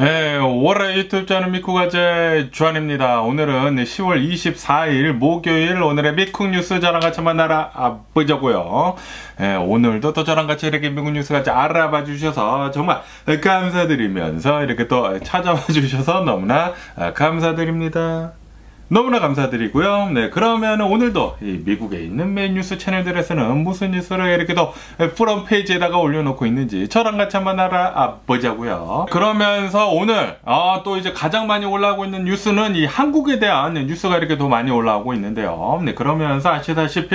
네, 월의 유튜브 채널 미국아재 주한입니다. 오늘은 10월 24일 목요일 오늘의 미국 뉴스 저랑 같이 알아보자고요. 네, 오늘도 또 저랑 같이 이렇게 미국 뉴스 같이 알아봐 주셔서 정말 감사드리면서 이렇게 또 찾아와 주셔서 너무나 감사드립니다. 너무나 감사드리고요. 네, 그러면 오늘도 이 미국에 있는 메인 뉴스 채널들에서는 무슨 뉴스를 이렇게 또 프롬 페이지에다가 올려놓고 있는지 저랑 같이 한번 알아보자고요. 그러면서 오늘 아, 또 이제 가장 많이 올라오고 있는 뉴스는 이 한국에 대한 뉴스가 이렇게 더 많이 올라오고 있는데요. 네, 그러면서 아시다시피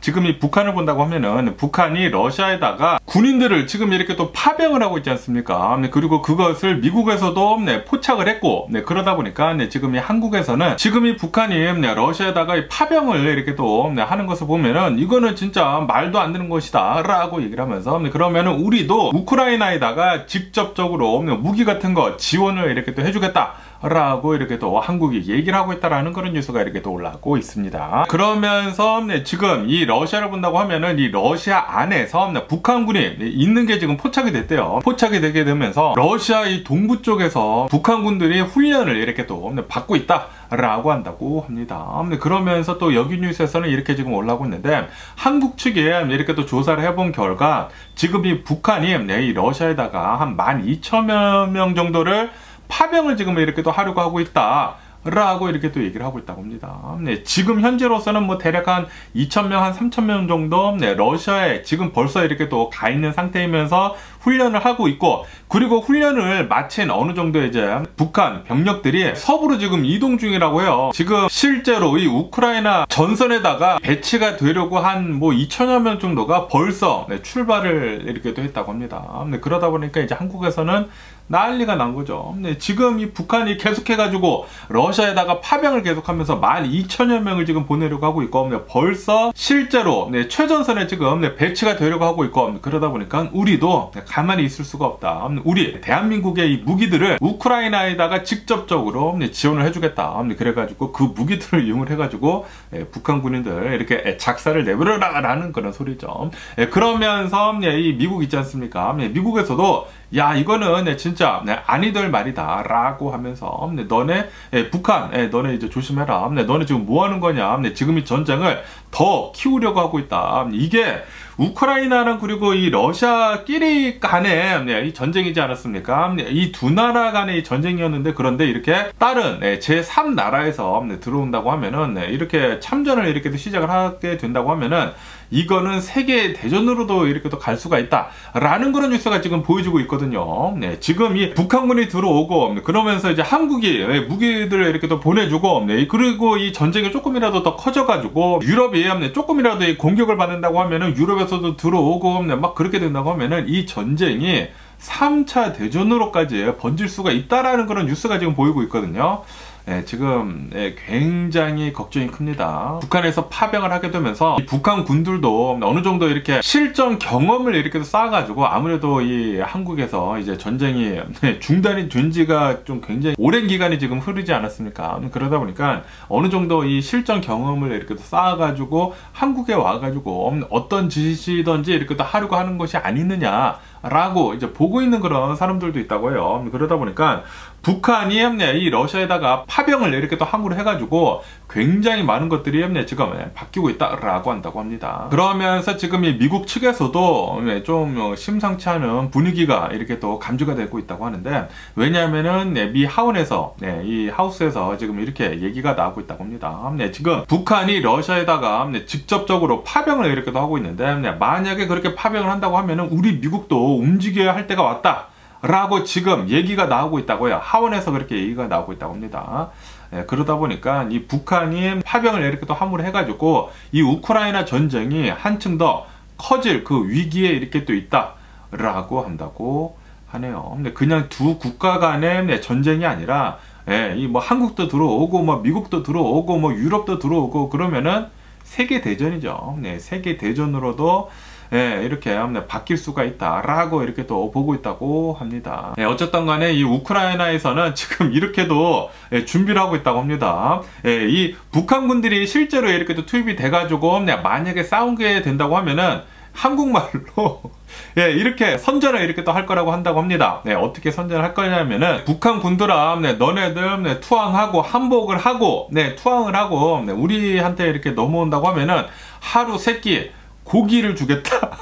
지금 이 북한을 본다고 하면은 북한이 러시아에다가 군인들을 지금 이렇게 또 파병을 하고 있지 않습니까? 네, 그리고 그것을 미국에서도 네, 포착을 했고 네, 그러다 보니까 네, 지금 이 한국에서는 지금 이 북한이 네, 러시아에다가 이 파병을 이렇게 또 네, 하는 것을 보면은 이거는 진짜 말도 안 되는 것이다 라고 얘기를 하면서 네, 그러면은 우리도 우크라이나에다가 직접적으로 네, 무기 같은 거 지원을 이렇게 또 해주겠다 라고 이렇게 또 한국이 얘기를 하고 있다라는 그런 뉴스가 이렇게 또 올라오고 있습니다. 그러면서 네, 지금 이 러시아를 본다고 하면은 이 러시아 안에서 네, 북한군이 있는 게 지금 포착이 됐대요. 포착이 되게 되면서 러시아 이 동부 쪽에서 북한군들이 훈련을 이렇게 또 네, 받고 있다. 라고 한다고 합니다. 그러면서 또 여기 뉴스에서는 이렇게 지금 올라오고 있는데 한국 측에 이렇게 또 조사를 해본 결과 지금 이 북한이 이 러시아에다가 한 12,000여 명 정도를 파병을 지금 이렇게 또 하려고 하고 있다. 라고 이렇게 또 얘기를 하고 있다고 합니다. 네, 지금 현재로서는 뭐 대략 한 2,000명, 한 3,000명 정도, 네, 러시아에 지금 벌써 이렇게 또 가 있는 상태이면서 훈련을 하고 있고, 그리고 훈련을 마친 어느 정도 이제 북한 병력들이 서부로 지금 이동 중이라고 해요. 지금 실제로 이 우크라이나 전선에다가 배치가 되려고 한 뭐 2천여 명 정도가 벌써 네, 출발을 이렇게 또 했다고 합니다. 네, 그러다 보니까 이제 한국에서는 난리가 난 거죠. 네, 지금 이 북한이 계속해가지고 러시아에다가 파병을 계속하면서 12,000여 명을 지금 보내려고 하고 있고 네, 벌써 실제로 네, 최전선에 지금 네, 배치가 되려고 하고 있고 그러다 보니까 우리도 네, 가만히 있을 수가 없다. 우리 대한민국의 이 무기들을 우크라이나에다가 직접적으로 네, 지원을 해주겠다. 네, 그래가지고 그 무기들을 이용을 해가지고 네, 북한 군인들 이렇게 작사를 내버려라라는 그런 소리죠. 네, 그러면서 네, 이 미국 있지 않습니까? 네, 미국에서도 야 이거는 네, 진짜 네, 아니들 말이다. 라고 하면서 네, 너네 예, 북한 예, 너네 이제 조심해라. 네, 너네 지금 뭐 하는 거냐. 네, 지금 이 전쟁을 더 키우려고 하고 있다. 이게 우크라이나랑 그리고 이 러시아끼리 간의 네, 이 전쟁이지 않았습니까? 네, 이두 나라 간의 이 전쟁이었는데 그런데 이렇게 다른 네, 제3 나라에서 네, 들어온다고 하면은 네, 이렇게 참전을 이렇게 시작을 하게 된다고 하면은 이거는 세계 대전으로도 이렇게 또 갈 수가 있다라는 그런 뉴스가 지금 보여주고 있거든요. 네, 지금 이 북한군이 들어오고 그러면서 이제 한국이 네, 무기들을 이렇게 또 보내주고 네, 그리고 이 전쟁이 조금이라도 더 커져가지고 유럽이 네, 조금이라도 이 공격을 받는다고 하면은 유럽에서도 들어오고 네, 막 그렇게 된다고 하면은 이 전쟁이 3차 대전으로까지 번질 수가 있다라는 그런 뉴스가 지금 보이고 있거든요. 예, 지금 예, 굉장히 걱정이 큽니다. 북한에서 파병을 하게 되면서 북한 군들도 어느 정도 이렇게 실전 경험을 이렇게 쌓아가지고 아무래도 이 한국에서 이제 전쟁이 네, 중단이 된 지가 좀 굉장히 오랜 기간이 지금 흐르지 않았습니까? 그러다 보니까 어느 정도 이 실전 경험을 이렇게 쌓아가지고 한국에 와가지고 어떤 짓이든지 이렇게 또 하려고 하는 것이 아니느냐. 라고 이제 보고 있는 그런 사람들도 있다고 해요. 그러다 보니까 북한이 이 러시아에다가 파병을 이렇게 또 함으로 해가지고 굉장히 많은 것들이 지금 바뀌고 있다라고 한다고 합니다. 그러면서 지금 이 미국 측에서도 좀 심상치 않은 분위기가 이렇게 또 감지가 되고 있다고 하는데 왜냐하면은 미 하원에서 이 하우스에서 지금 이렇게 얘기가 나오고 있다고 합니다. 지금 북한이 러시아에다가 직접적으로 파병을 이렇게도 하고 있는데 만약에 그렇게 파병을 한다고 하면은 우리 미국도 움직여야 할 때가 왔다. 라고 지금 얘기가 나오고 있다고요. 하원에서 그렇게 얘기가 나오고 있다고 합니다. 예, 그러다 보니까 이 북한이 파병을 이렇게 또 함으로 해가지고 이 우크라이나 전쟁이 한층 더 커질 그 위기에 이렇게 또 있다라고 한다고 하네요. 근데 그냥 두 국가 간의 전쟁이 아니라 예, 이 뭐 한국도 들어오고 뭐 미국도 들어오고 뭐 유럽도 들어오고 그러면은 세계 대전이죠. 네, 세계 대전으로도 예, 이렇게 바뀔 수가 있다라고 이렇게 또 보고 있다고 합니다. 예, 어쨌든 간에 이 우크라이나에서는 지금 이렇게도 예, 준비를 하고 있다고 합니다. 예, 이 북한군들이 실제로 이렇게 또 투입이 돼가지고 만약에 싸운 게 된다고 하면은 한국말로 예, 이렇게 선전을 이렇게 또 할 거라고 한다고 합니다. 네, 어떻게 선전을 할 거냐면은 북한 군들아, 네, 너네들 네, 투항하고 한복을 하고, 네, 투항을 하고, 네, 우리한테 이렇게 넘어온다고 하면은 하루 세끼 고기를 주겠다.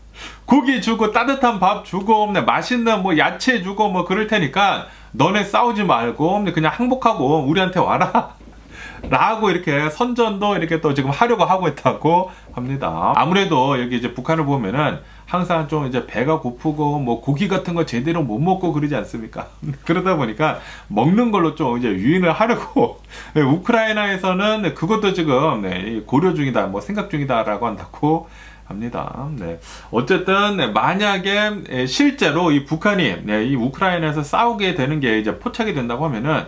고기 주고 따뜻한 밥 주고 네, 맛있는 뭐 야채 주고 뭐 그럴 테니까 너네 싸우지 말고 네, 그냥 항복하고 우리한테 와라. 라고 이렇게 선전도 이렇게 또 지금 하려고 하고 있다고 합니다. 아무래도 여기 이제 북한을 보면은 항상 좀 이제 배가 고프고 뭐 고기 같은 거 제대로 못 먹고 그러지 않습니까? 그러다 보니까 먹는 걸로 좀 이제 유인을 하려고 네, 우크라이나에서는 그것도 지금 네, 고려 중이다, 뭐 생각 중이다라고 한다고 합니다. 네. 어쨌든 네, 만약에 실제로 이 북한이 네, 이 우크라이나에서 싸우게 되는 게 이제 포착이 된다고 하면은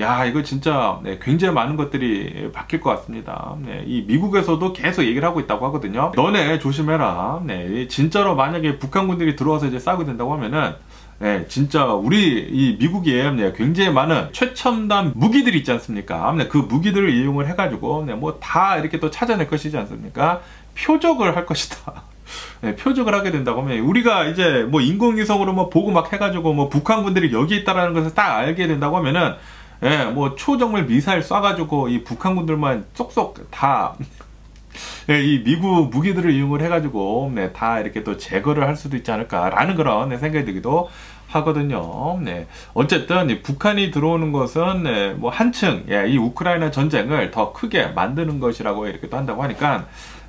야 이거 진짜 네, 굉장히 많은 것들이 바뀔 것 같습니다. 네, 이 미국에서도 계속 얘기를 하고 있다고 하거든요. 너네 조심해라. 네, 진짜로 만약에 북한군들이 들어와서 이제 싸우게 된다고 하면은 네, 진짜 우리 이 미국에 네, 굉장히 많은 최첨단 무기들이 있지 않습니까? 네, 그 무기들을 이용을 해가지고 네, 뭐 다 이렇게 또 찾아낼 것이지 않습니까? 표적을 할 것이다. 네, 표적을 하게 된다고 하면 우리가 이제 뭐 인공위성으로 뭐 보고 막 해가지고 뭐 북한군들이 여기 있다라는 것을 딱 알게 된다고 하면은 예, 뭐 초정밀 미사일 쏴가지고 이 북한군들만 쏙쏙 다 예, 이 미국 무기들을 이용을 해가지고 네, 다 이렇게 또 제거를 할 수도 있지 않을까라는 그런 네, 생각이 들기도 하거든요. 네. 어쨌든 북한이 들어오는 것은 네, 뭐 한층 예, 이 우크라이나 전쟁을 더 크게 만드는 것이라고 이렇게 또 한다고 하니까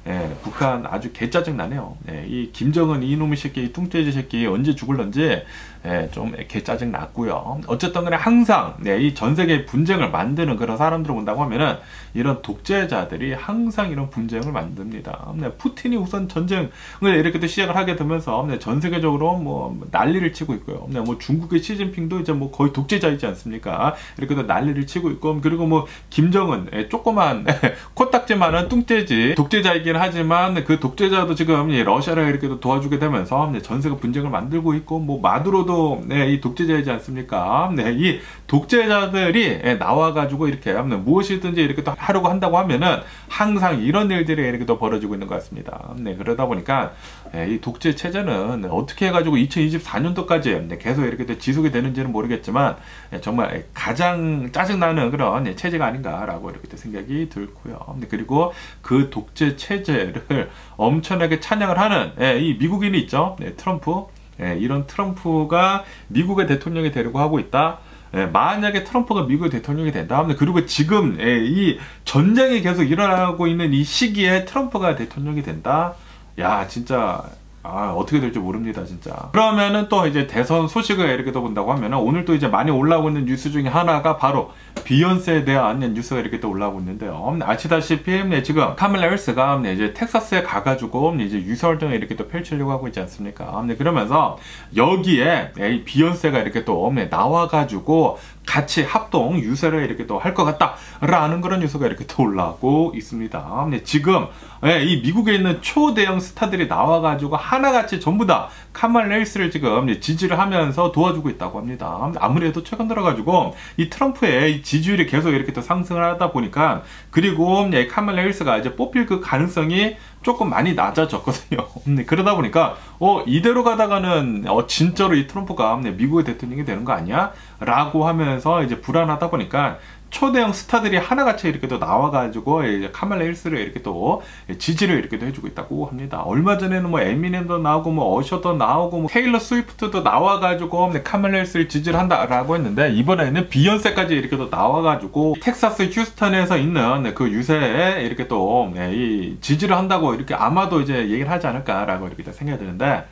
예, 북한 아주 개짜증 나네요. 예, 이 김정은 이놈의 새끼, 이 뚱돼지 새끼 언제 죽을런지 예, 좀 개짜증 났고요. 어쨌든 간에 항상 네, 이전 세계 분쟁을 만드는 그런 사람들을 본다고 하면은 이런 독재자들이 항상 이런 분쟁을 만듭니다. 네, 푸틴이 우선 전쟁을 이렇게 또 시작을 하게 되면서 네, 전 세계적으로 뭐 난리를 치고 있고요. 네, 뭐 중국의 시진핑도 이제 뭐 거의 독재자이지 않습니까? 이렇게 또 난리를 치고 있고 그리고 뭐 김정은 예, 조그만 코딱지만한 뚱돼지 독재자이긴 하지만 그 독재자도 지금 러시아를 이렇게 도와주게 되면서 전 세계 분쟁을 만들고 있고 뭐 마두로도 네, 이 독재자이지 않습니까? 네, 이 독재자들이 예, 나와가지고 이렇게 무엇이든지 이렇게 또 하려고 한다고 하면은 항상 이런 일들이 이렇게 또 벌어지고 있는 것 같습니다. 네, 그러다 보니까 예, 이 독재 체제는 어떻게 해가지고 2024년도까지 계속 이렇게 또 지속이 되는지는 모르겠지만 예, 정말 가장 짜증나는 그런 체제가 아닌가라고 이렇게 또 생각이 들고요. 그리고 그 독재 체제 체제를 엄청나게 찬양을 하는 예, 이 미국인이 있죠. 네, 트럼프. 예, 이런 트럼프가 미국의 대통령이 되려고 하고 있다. 예, 만약에 트럼프가 미국의 대통령이 된다 그리고 지금 예, 이 전쟁이 계속 일어나고 있는 이 시기에 트럼프가 대통령이 된다. 야 진짜 아, 어떻게 될지 모릅니다, 진짜. 그러면은 또 이제 대선 소식을 이렇게 또 본다고 하면은 오늘 또 이제 많이 올라오고 있는 뉴스 중에 하나가 바로 비욘세에 대한 뉴스가 이렇게 또 올라오고 있는데요. 아시다시피 네, 지금 카멜라 헬스가 네, 이제 텍사스에 가가지고 네, 이제 활동을 이렇게 또 펼치려고 하고 있지 않습니까? 네, 그러면서 여기에 네, 비욘세가 이렇게 또 네, 나와가지고 같이 합동 유세를 이렇게 또 할 것 같다라는 그런 뉴스가 이렇게 또 올라오고 있습니다. 네, 지금 네, 이 미국에 있는 초대형 스타들이 나와가지고 하나같이 전부 다 카말라 해리스를 지금 지지를 하면서 도와주고 있다고 합니다. 아무래도 최근 들어가지고 이 트럼프의 지지율이 계속 이렇게 또 상승을 하다 보니까 그리고 카말라 해리스가 이제 뽑힐 그 가능성이 조금 많이 낮아졌거든요. 네, 그러다 보니까 어 이대로 가다가는 어 진짜로 이 트럼프가 미국의 대통령이 되는 거 아니야? 라고 하면서 이제 불안하다 보니까 초대형 스타들이 하나같이 이렇게 또 나와가지고 이제 카멀라 해리스를 이렇게 또 지지를 이렇게 또 해주고 있다고 합니다. 얼마 전에는 뭐 에미넴도 나오고 뭐 어셔도 나오고 뭐 테일러 스위프트도 나와가지고 카멀라 해리스를 지지를 한다라고 했는데 이번에는 비욘세까지 이렇게 또 나와가지고 텍사스 휴스턴에서 있는 그 유세에 이렇게 또 네, 지지를 한다고 이렇게 아마도 이제 얘기를 하지 않을까라고 이렇게 생각이 드는데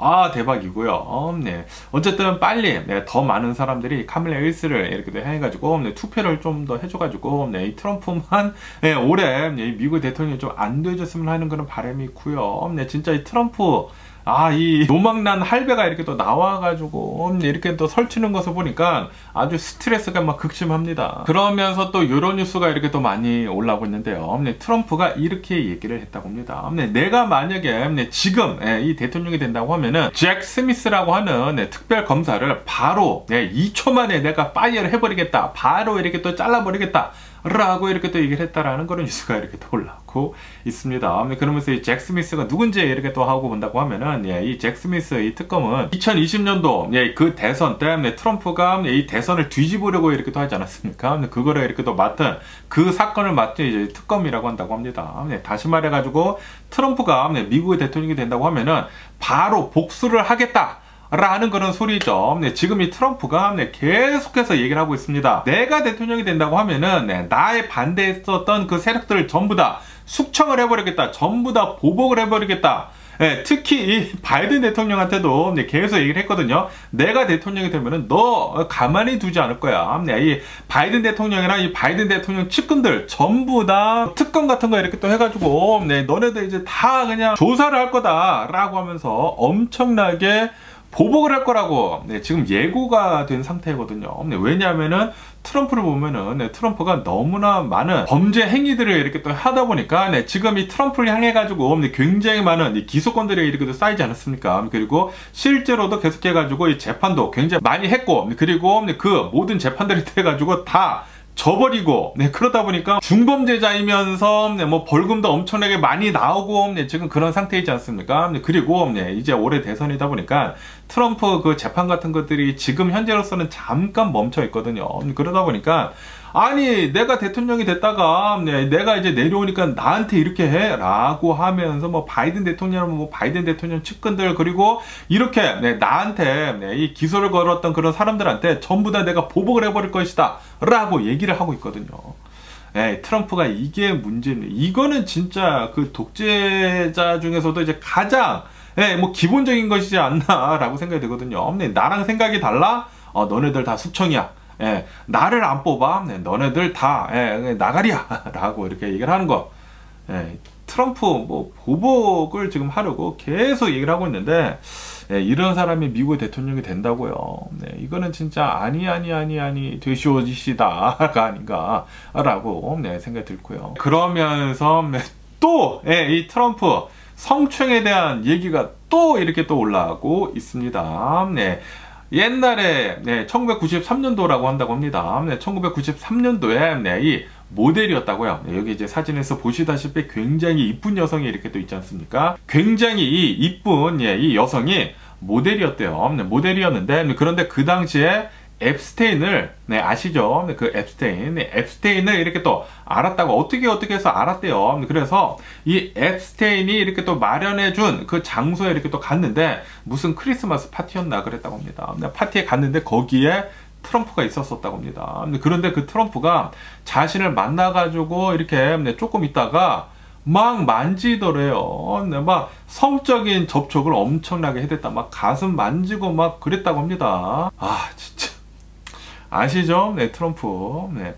아 대박이고요. 어, 네. 어쨌든 빨리 네, 더 많은 사람들이 카멀라 해리스를 이렇게 해가지고 네, 투표를 좀 더 해줘가지고 네, 이 트럼프만 네, 올해 네, 미국 대통령이 좀 안 되어줬으면 하는 그런 바람이 있고요. 네, 진짜 이 트럼프 아, 이 노망난 할배가 이렇게 또 나와가지고 음, 이렇게 또 설치는 것을 보니까 아주 스트레스가 막 극심합니다. 그러면서 또 이런 뉴스가 이렇게 또 많이 올라오고 있는데요. 네, 트럼프가 이렇게 얘기를 했다고 합니다. 네, 내가 만약에 네, 지금 네, 이 대통령이 된다고 하면은 잭 스미스라고 하는 네, 특별 검사를 바로 2초 만에 내가 fire를 해버리겠다. 바로 이렇게 또 잘라버리겠다. 라고 이렇게 또 얘기를 했다라는 그런 뉴스가 이렇게 또 올라오고 있습니다. 네, 그러면서 이 잭 스미스가 누군지 이렇게 또 하고 본다고 하면은 예, 이잭 스미스 이 특검은 2020년도 예, 그 대선 때 네, 트럼프가 이 대선을 뒤집으려고 이렇게 또 하지 않았습니까? 네, 그거를 이렇게 또 맡은 그 사건을 맡은 이제 특검이라고 한다고 합니다. 네, 다시 말해가지고 트럼프가 네, 미국의 대통령이 된다고 하면은 바로 복수를 하겠다. 라는 그런 소리죠. 네, 지금 이 트럼프가 네, 계속해서 얘기를 하고 있습니다. 내가 대통령이 된다고 하면은 네, 나의 반대했었던 그 세력들을 전부 다 숙청을 해버리겠다. 전부 다 보복을 해버리겠다. 네, 특히 이 바이든 대통령한테도 네, 계속 얘기를 했거든요. 내가 대통령이 되면은 너 가만히 두지 않을 거야. 네, 이 바이든 대통령이랑 이 바이든 대통령 측근들 전부 다 특검 같은 거 이렇게 또 해가지고 네, 너네들 이제 다 그냥 조사를 할 거다라고 하면서 엄청나게 보복을 할 거라고 네, 지금 예고가 된 상태거든요. 네, 왜냐하면은 트럼프를 보면은 네, 트럼프가 너무나 많은 범죄 행위들을 이렇게 또 하다 보니까 네, 지금 이 트럼프를 향해 가지고 네, 굉장히 많은 기소권들이 이렇게 또 쌓이지 않았습니까? 그리고 실제로도 계속해 가지고 이 재판도 굉장히 많이 했고 그리고 그 모든 재판들이 돼 가지고 다 져버리고 네 그러다 보니까 중범죄자이면서 네, 뭐 벌금도 엄청나게 많이 나오고 네, 지금 그런 상태이지 않습니까? 네, 그리고 네, 이제 올해 대선이다 보니까 트럼프 그 재판 같은 것들이 지금 현재로서는 잠깐 멈춰 있거든요. 네, 그러다 보니까 아니 내가 대통령이 됐다가 네, 내가 이제 내려오니까 나한테 이렇게 해라고 하면서 뭐 바이든 대통령 뭐 바이든 대통령 측근들 그리고 이렇게 네, 나한테 네, 이 기소를 걸었던 그런 사람들한테 전부 다 내가 보복을 해버릴 것이다라고 얘기를 하고 있거든요. 예, 트럼프가 이게 문제입니다. 이거는 진짜 그 독재자 중에서도 이제 가장 예, 뭐 기본적인 것이지 않나라고 생각이 되거든요. 네, 나랑 생각이 달라? 어, 너네들 다 수청이야. 예, 나를 안 뽑아? 네, 너네들 다 예, 나가리야 라고 이렇게 얘기를 하는 거 예, 트럼프 뭐 보복을 지금 하려고 계속 얘기를 하고 있는데 예, 이런 사람이 미국의 대통령이 된다고요. 네, 이거는 진짜 아니 아니 아니 아니 되시오지시다가 아닌가라고 네, 생각이 들고요. 그러면서 네, 또이 예, 트럼프 성추행에 대한 얘기가 또 이렇게 또 올라오고 있습니다. 네. 옛날에 네, 1993년도라고 한다고 합니다. 네, 1993년도에 네, 이 모델이었다고요. 네, 여기 이제 사진에서 보시다시피 굉장히 이쁜 여성이 이렇게 또 있지 않습니까? 굉장히 이 이쁜 예, 이 여성이 모델이었대요. 네, 모델이었는데 그런데 그 당시에 앱스테인을 네 아시죠? 네, 그 앱스테인, 네, 앱스테인을 이렇게 또 알았다고 어떻게 어떻게 해서 알았대요. 네, 그래서 이 앱스테인이 이렇게 또 마련해 준 그 장소에 이렇게 또 갔는데 무슨 크리스마스 파티였나 그랬다고 합니다. 네, 파티에 갔는데 거기에 트럼프가 있었었다고 합니다. 네, 그런데 그 트럼프가 자신을 만나가지고 이렇게 네, 조금 있다가 막 만지더래요. 네, 막 성적인 접촉을 엄청나게 해댔다. 막 가슴 만지고 막 그랬다고 합니다. 아 진짜. 아시죠? 네, 트럼프. 네.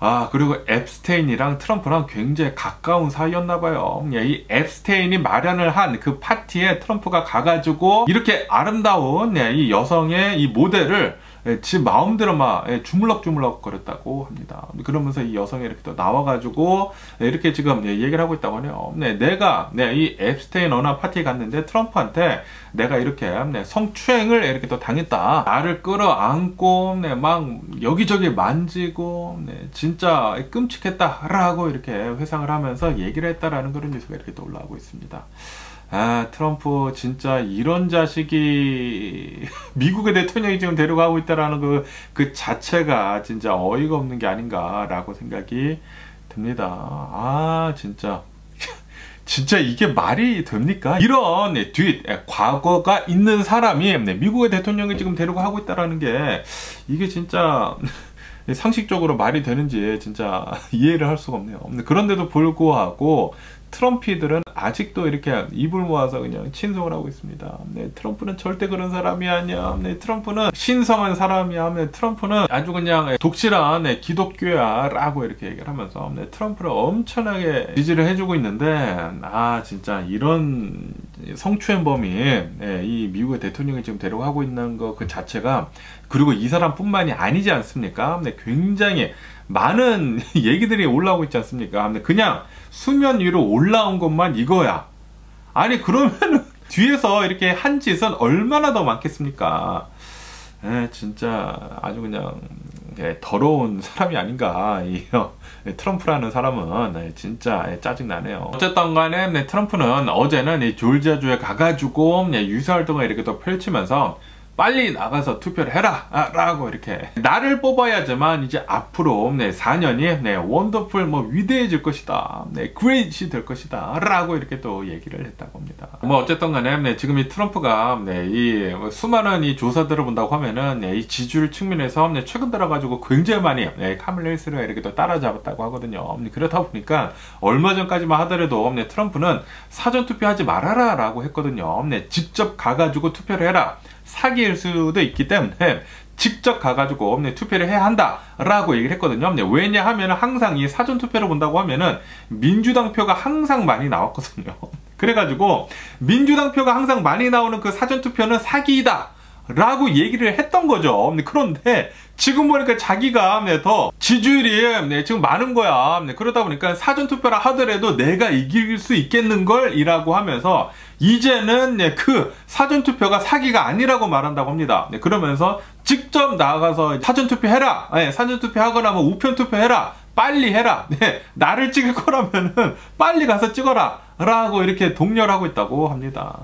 아, 그리고 앱스테인이랑 트럼프랑 굉장히 가까운 사이였나 봐요. 예, 이 앱스테인이 마련을 한 그 파티에 트럼프가 가가지고 이렇게 아름다운 예, 이 여성의 이 모델을 예, 지 마음대로 막 예, 주물럭주물럭 거렸다고 합니다. 그러면서 이 여성이 이렇게 또 나와가지고 예, 이렇게 지금 얘기를 하고 있다고 하네요. 네, 내가 네, 이 앱스테인 어나 파티에 갔는데 트럼프한테 내가 이렇게 네, 성추행을 이렇게 또 당했다. 나를 끌어안고 네, 막 여기저기 만지고 네, 진짜 끔찍했다라고 이렇게 회상을 하면서 얘기를 했다라는 그런 뉴스가 이렇게 또 올라오고 있습니다. 아, 트럼프 진짜 이런 자식이 미국의 대통령이 지금 데려가고 있다라는 그, 그 자체가 진짜 어이가 없는 게 아닌가라고 생각이 듭니다. 아, 진짜. 진짜 이게 말이 됩니까? 이런 뒤 과거가 있는 사람이 미국의 대통령이 지금 데려가고 있다라는 게 이게 진짜 상식적으로 말이 되는지 진짜 이해를 할 수가 없네요. 그런데도 불구하고 트럼피들은 아직도 이렇게 입을 모아서 그냥 친송을 하고 있습니다. 네, 트럼프는 절대 그런 사람이 아니야. 네, 트럼프는 신성한 사람이야. 네, 트럼프는 아주 그냥 독실한 네, 기독교야라고 이렇게 얘기를 하면서 네, 트럼프를 엄청나게 지지를 해주고 있는데 아 진짜 이런 성추행범이 네, 이 미국의 대통령이 지금 데려가고 있는 거그 자체가 그리고 이 사람뿐만이 아니지 않습니까? 네, 굉장히 많은 얘기들이 올라오고 있지 않습니까? 그냥 수면 위로 올라온 것만 이거야. 아니 그러면 뒤에서 이렇게 한 짓은 얼마나 더 많겠습니까? 에, 진짜 아주 그냥 예, 더러운 사람이 아닌가 이 어, 트럼프라는 사람은 네, 진짜 예, 짜증나네요. 어쨌든 간에 네, 트럼프는 어제는 이 조지아주에 가가지고 네, 유세활동을 이렇게 또 펼치면서 빨리 나가서 투표를 해라 아, 라고 이렇게. 나를 뽑아야지만 이제 앞으로 네, 4년이 네, wonderful 뭐 위대해질 것이다 네, great이 될 것이다 라고 이렇게 또 얘기를 했다고 합니다. 뭐 어쨌든 간에 네, 지금 이 트럼프가 네, 이 뭐 수많은 이 조사들을 본다고 하면은 네, 이 지지율 측면에서 네, 최근 들어가지고 굉장히 많이 네, 카멀라 해리스를 이렇게 또 따라잡았다고 하거든요. 네, 그렇다 보니까 얼마 전까지만 하더라도 네, 트럼프는 사전투표 하지 말아라 라고 했거든요. 네, 직접 가가지고 투표를 해라 사기일 수도 있기 때문에 직접 가가지고 네, 투표를 해야 한다라고 얘기를 했거든요. 네, 왜냐하면 항상 이 사전 투표를 본다고 하면은 민주당 표가 항상 많이 나왔거든요. 그래가지고 민주당 표가 항상 많이 나오는 그 사전 투표는 사기이다. 라고 얘기를 했던 거죠. 그런데 지금 보니까 자기가 더 지지율이 지금 많은 거야. 그러다 보니까 사전투표를 하더라도 내가 이길 수 있겠는 걸? 이라고 하면서 이제는 그 사전투표가 사기가 아니라고 말한다고 합니다. 그러면서 직접 나가서 사전투표 해라. 사전투표 하거나 뭐 우편투표 해라. 빨리 해라. 네, 나를 찍을 거라면은 빨리 가서 찍어라. 라고 이렇게 독려를 하고 있다고 합니다.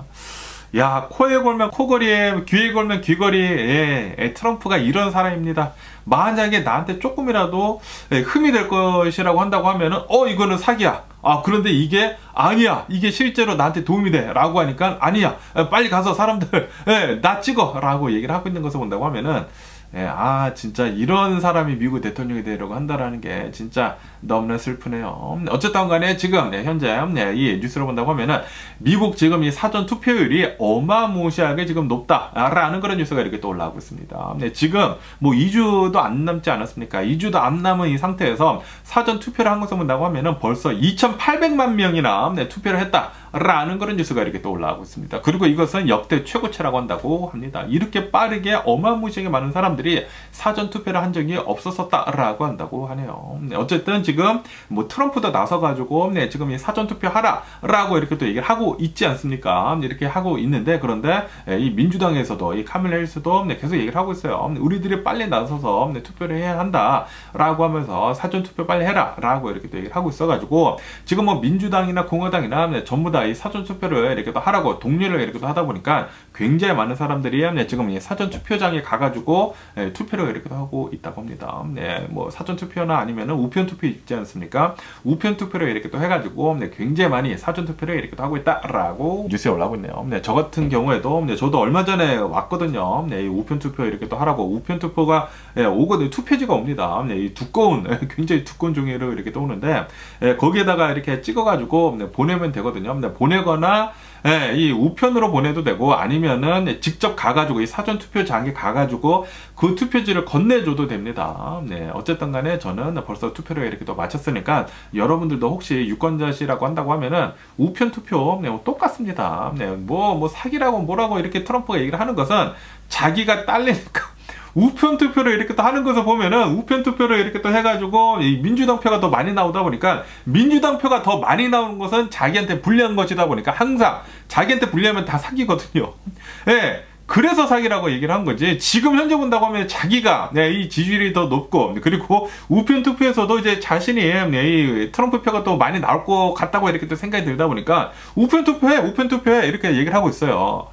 야 코에 걸면 코걸이에 귀에 걸면 귀걸이 예, 예, 트럼프가 이런 사람입니다. 만약에 나한테 조금이라도 예, 흠이 될 것이라고 한다고 하면은 어 이거는 사기야. 아 그런데 이게 아니야. 이게 실제로 나한테 도움이 돼. 라고 하니까 아니야. 빨리 가서 사람들 예, 나 찍어. 라고 얘기를 하고 있는 것을 본다고 하면은 예, 아 진짜 이런 사람이 미국 대통령이 되려고 한다라는 게 진짜 너무나 슬프네요. 어쨌든 간에 지금 네, 현재 네, 이 뉴스를 본다고 하면은 미국 지금 이 사전 투표율이 어마무시하게 지금 높다라는 그런 뉴스가 이렇게 또 올라오고 있습니다. 네, 지금 뭐 2주도 안 남지 않았습니까? 2주도 안 남은 이 상태에서 사전 투표를 한 것을 본다고 하면은 벌써 2,800만 명이나 네, 투표를 했다. 라는 그런 뉴스가 이렇게 또 올라오고 있습니다. 그리고 이것은 역대 최고치라고 한다고 합니다. 이렇게 빠르게 어마무시하게 많은 사람들이 사전 투표를 한 적이 없었었다라고 한다고 하네요. 네, 어쨌든 지금 뭐 트럼프도 나서가지고 네, 지금 이 사전 투표 하라라고 이렇게 또 얘기를 하고 있지 않습니까? 이렇게 하고 있는데 그런데 예, 이 민주당에서도 이 카밀 헬스도 네, 계속 얘기를 하고 있어요. 우리들이 빨리 나서서 네, 투표를 해야 한다라고 하면서 사전 투표 빨리 해라라고 이렇게 또 얘기를 하고 있어가지고 지금 뭐 민주당이나 공화당이나 네, 전부 다이 사전 투표를 이렇게 또 하라고 독려를 이렇게 또 하다 보니까 굉장히 많은 사람들이 네, 지금 이 사전 투표장에 가가지고 네, 투표를 이렇게 하고 있다고 합니다. 네, 뭐 사전 투표나 아니면은 우편 투표 있지 않습니까? 우편 투표를 이렇게 또 해가지고 네, 굉장히 많이 사전 투표를 이렇게 또 하고 있다라고 뉴스에 올라오고 있네요. 네, 저 같은 경우에도 네, 저도 얼마 전에 왔거든요. 네, 우편 투표 이렇게 또 하라고 우편 투표가 네, 오거든 투표지가 옵니다. 네, 이 두꺼운 굉장히 두꺼운 종이로 이렇게 또 오는데 네, 거기에다가 이렇게 찍어가지고 네, 보내면 되거든요. 네, 보내거나 예, 이 우편으로 보내도 되고 아니면은 직접 가가지고 이 사전 투표장에 가가지고 그 투표지를 건네줘도 됩니다. 네, 어쨌든 간에 저는 벌써 투표를 이렇게 또 마쳤으니까 여러분들도 혹시 유권자시라고 한다고 하면은 우편 투표 네, 뭐 똑같습니다. 네, 뭐, 뭐 사기라고 뭐라고 이렇게 트럼프가 얘기를 하는 것은 자기가 딸리니까 우편 투표를 이렇게 또 하는 것을 보면은 우편 투표를 이렇게 또 해가지고 민주당 표가 더 많이 나오다 보니까 민주당 표가 더 많이 나오는 것은 자기한테 불리한 것이다 보니까 항상 자기한테 불리하면 다 사기거든요. 예. 네. 그래서 사기라고 얘기를 한 거지. 지금 현재 본다고 하면 자기가 네, 이 지지율이 더 높고 그리고 우편 투표에서도 이제 자신이 네, 이 트럼프 표가 또 많이 나올 것 같다고 이렇게 또 생각이 들다 보니까 우편 투표해, 우편 투표해 이렇게 얘기를 하고 있어요.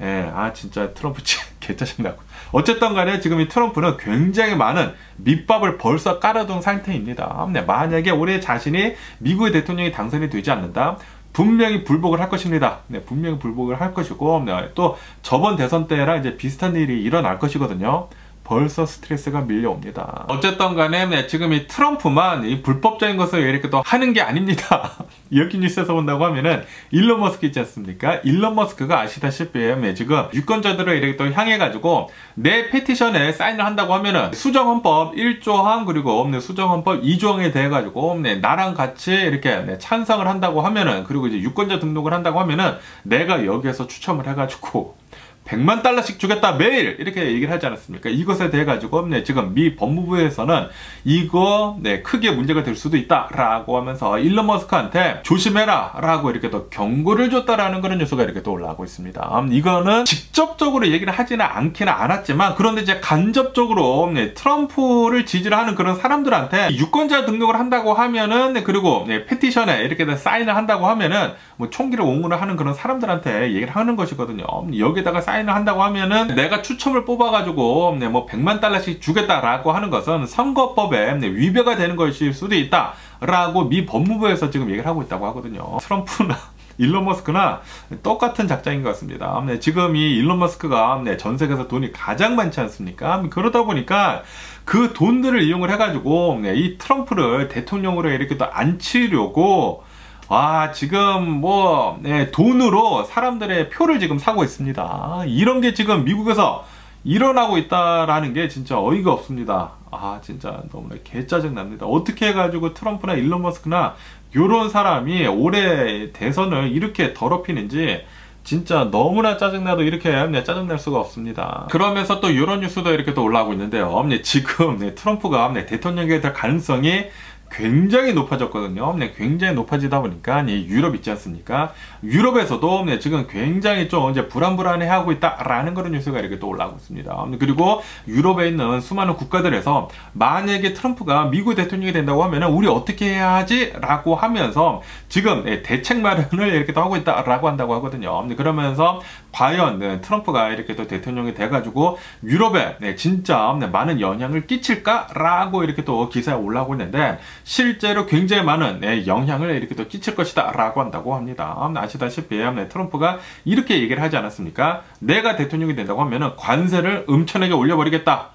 예, 아 진짜 트럼프 개짜증 나고. 어쨌든 간에 지금 이 트럼프는 굉장히 많은 밑밥을 벌써 깔아둔 상태입니다. 네, 만약에 올해 자신이 미국의 대통령이 당선이 되지 않는다. 분명히 불복을 할 것입니다. 네, 분명히 불복을 할 것이고 네, 또 저번 대선 때랑 이제 비슷한 일이 일어날 것이거든요. 벌써 스트레스가 밀려옵니다. 어쨌든 간에 네, 지금 이 트럼프만 이 불법적인 것을 이렇게 또 하는 게 아닙니다. 여기 뉴스에서 본다고 하면은 일론 머스크 있지 않습니까? 일론 머스크가 아시다시피 네, 지금 유권자들을 이렇게 또 향해가지고 내 페티션에 사인을 한다고 하면은 수정헌법 1조항 그리고 네, 수정헌법 2조항에 대해 가지고 네, 나랑 같이 이렇게 네, 찬성을 한다고 하면은 그리고 이제 유권자 등록을 한다고 하면은 내가 여기에서 추첨을 해가지고 100만 달러씩 주겠다 매일 이렇게 얘기를 하지 않았습니까? 이것에 대해 가지고 네, 지금 미 법무부에서는 이거 네, 크게 문제가 될 수도 있다라고 하면서 일론 머스크한테 조심해라라고 이렇게 또 경고를 줬다라는 그런 뉴스가 이렇게 또 올라오고 있습니다. 이거는 직접적으로 얘기를 하지는 않기는 않았지만 그런데 이제 간접적으로 네, 트럼프를 지지를 하는 그런 사람들한테 유권자 등록을 한다고 하면은 네, 그리고 네, 페티션에 이렇게 사인을 한다고 하면은 뭐 총기를 옹호를 하는 그런 사람들한테 얘기를 하는 것이거든요. 여기다가 사인을 한다고 하면은 내가 추첨을 뽑아가지고 네, 뭐 100만 달러씩 주겠다라고 하는 것은 선거법에 네, 위배가 되는 것일 수도 있다. 라고 미 법무부에서 지금 얘기를 하고 있다고 하거든요. 트럼프나 일론 머스크나 똑같은 작자인 것 같습니다. 네, 지금 이 일론 머스크가 네, 전 세계에서 돈이 가장 많지 않습니까? 그러다 보니까 그 돈들을 이용을 해가지고 네, 이 트럼프를 대통령으로 이렇게 또 앉히려고 와, 지금 뭐, 네, 돈으로 사람들의 표를 지금 사고 있습니다. 이런 게 지금 미국에서 일어나고 있다라는 게 진짜 어이가 없습니다. 아, 진짜 너무나 개짜증 납니다. 어떻게 해가지고 트럼프나 일론 머스크나 요런 사람이 올해 대선을 이렇게 더럽히는지 진짜 너무나 짜증나도 이렇게 네, 짜증날 수가 없습니다. 그러면서 또 이런 뉴스도 이렇게 또 올라오고 있는데요. 네, 지금 네, 트럼프가 네, 대통령이 될 가능성이 굉장히 높아졌거든요. 네, 굉장히 높아지다 보니까 이 유럽 있지 않습니까? 유럽에서도 네, 지금 굉장히 좀 이제 불안불안해하고 있다라는 그런 뉴스가 이렇게 또 올라오고 있습니다. 그리고 유럽에 있는 수많은 국가들에서 만약에 트럼프가 미국 대통령이 된다고 하면 우리 어떻게 해야 하지?라고 하면서 지금 네, 대책 마련을 이렇게 또 하고 있다라고 한다고 하거든요. 그러면서 과연 네, 트럼프가 이렇게 또 대통령이 돼가지고 유럽에 네, 진짜 네, 많은 영향을 끼칠까라고 이렇게 또 기사에 올라오고 있는데 실제로 굉장히 많은 네, 영향을 이렇게 또 끼칠 것이다 라고 한다고 합니다. 아시다시피 네, 트럼프가 이렇게 얘기를 하지 않았습니까? 내가 대통령이 된다고 하면은 관세를 음천하게 올려버리겠다.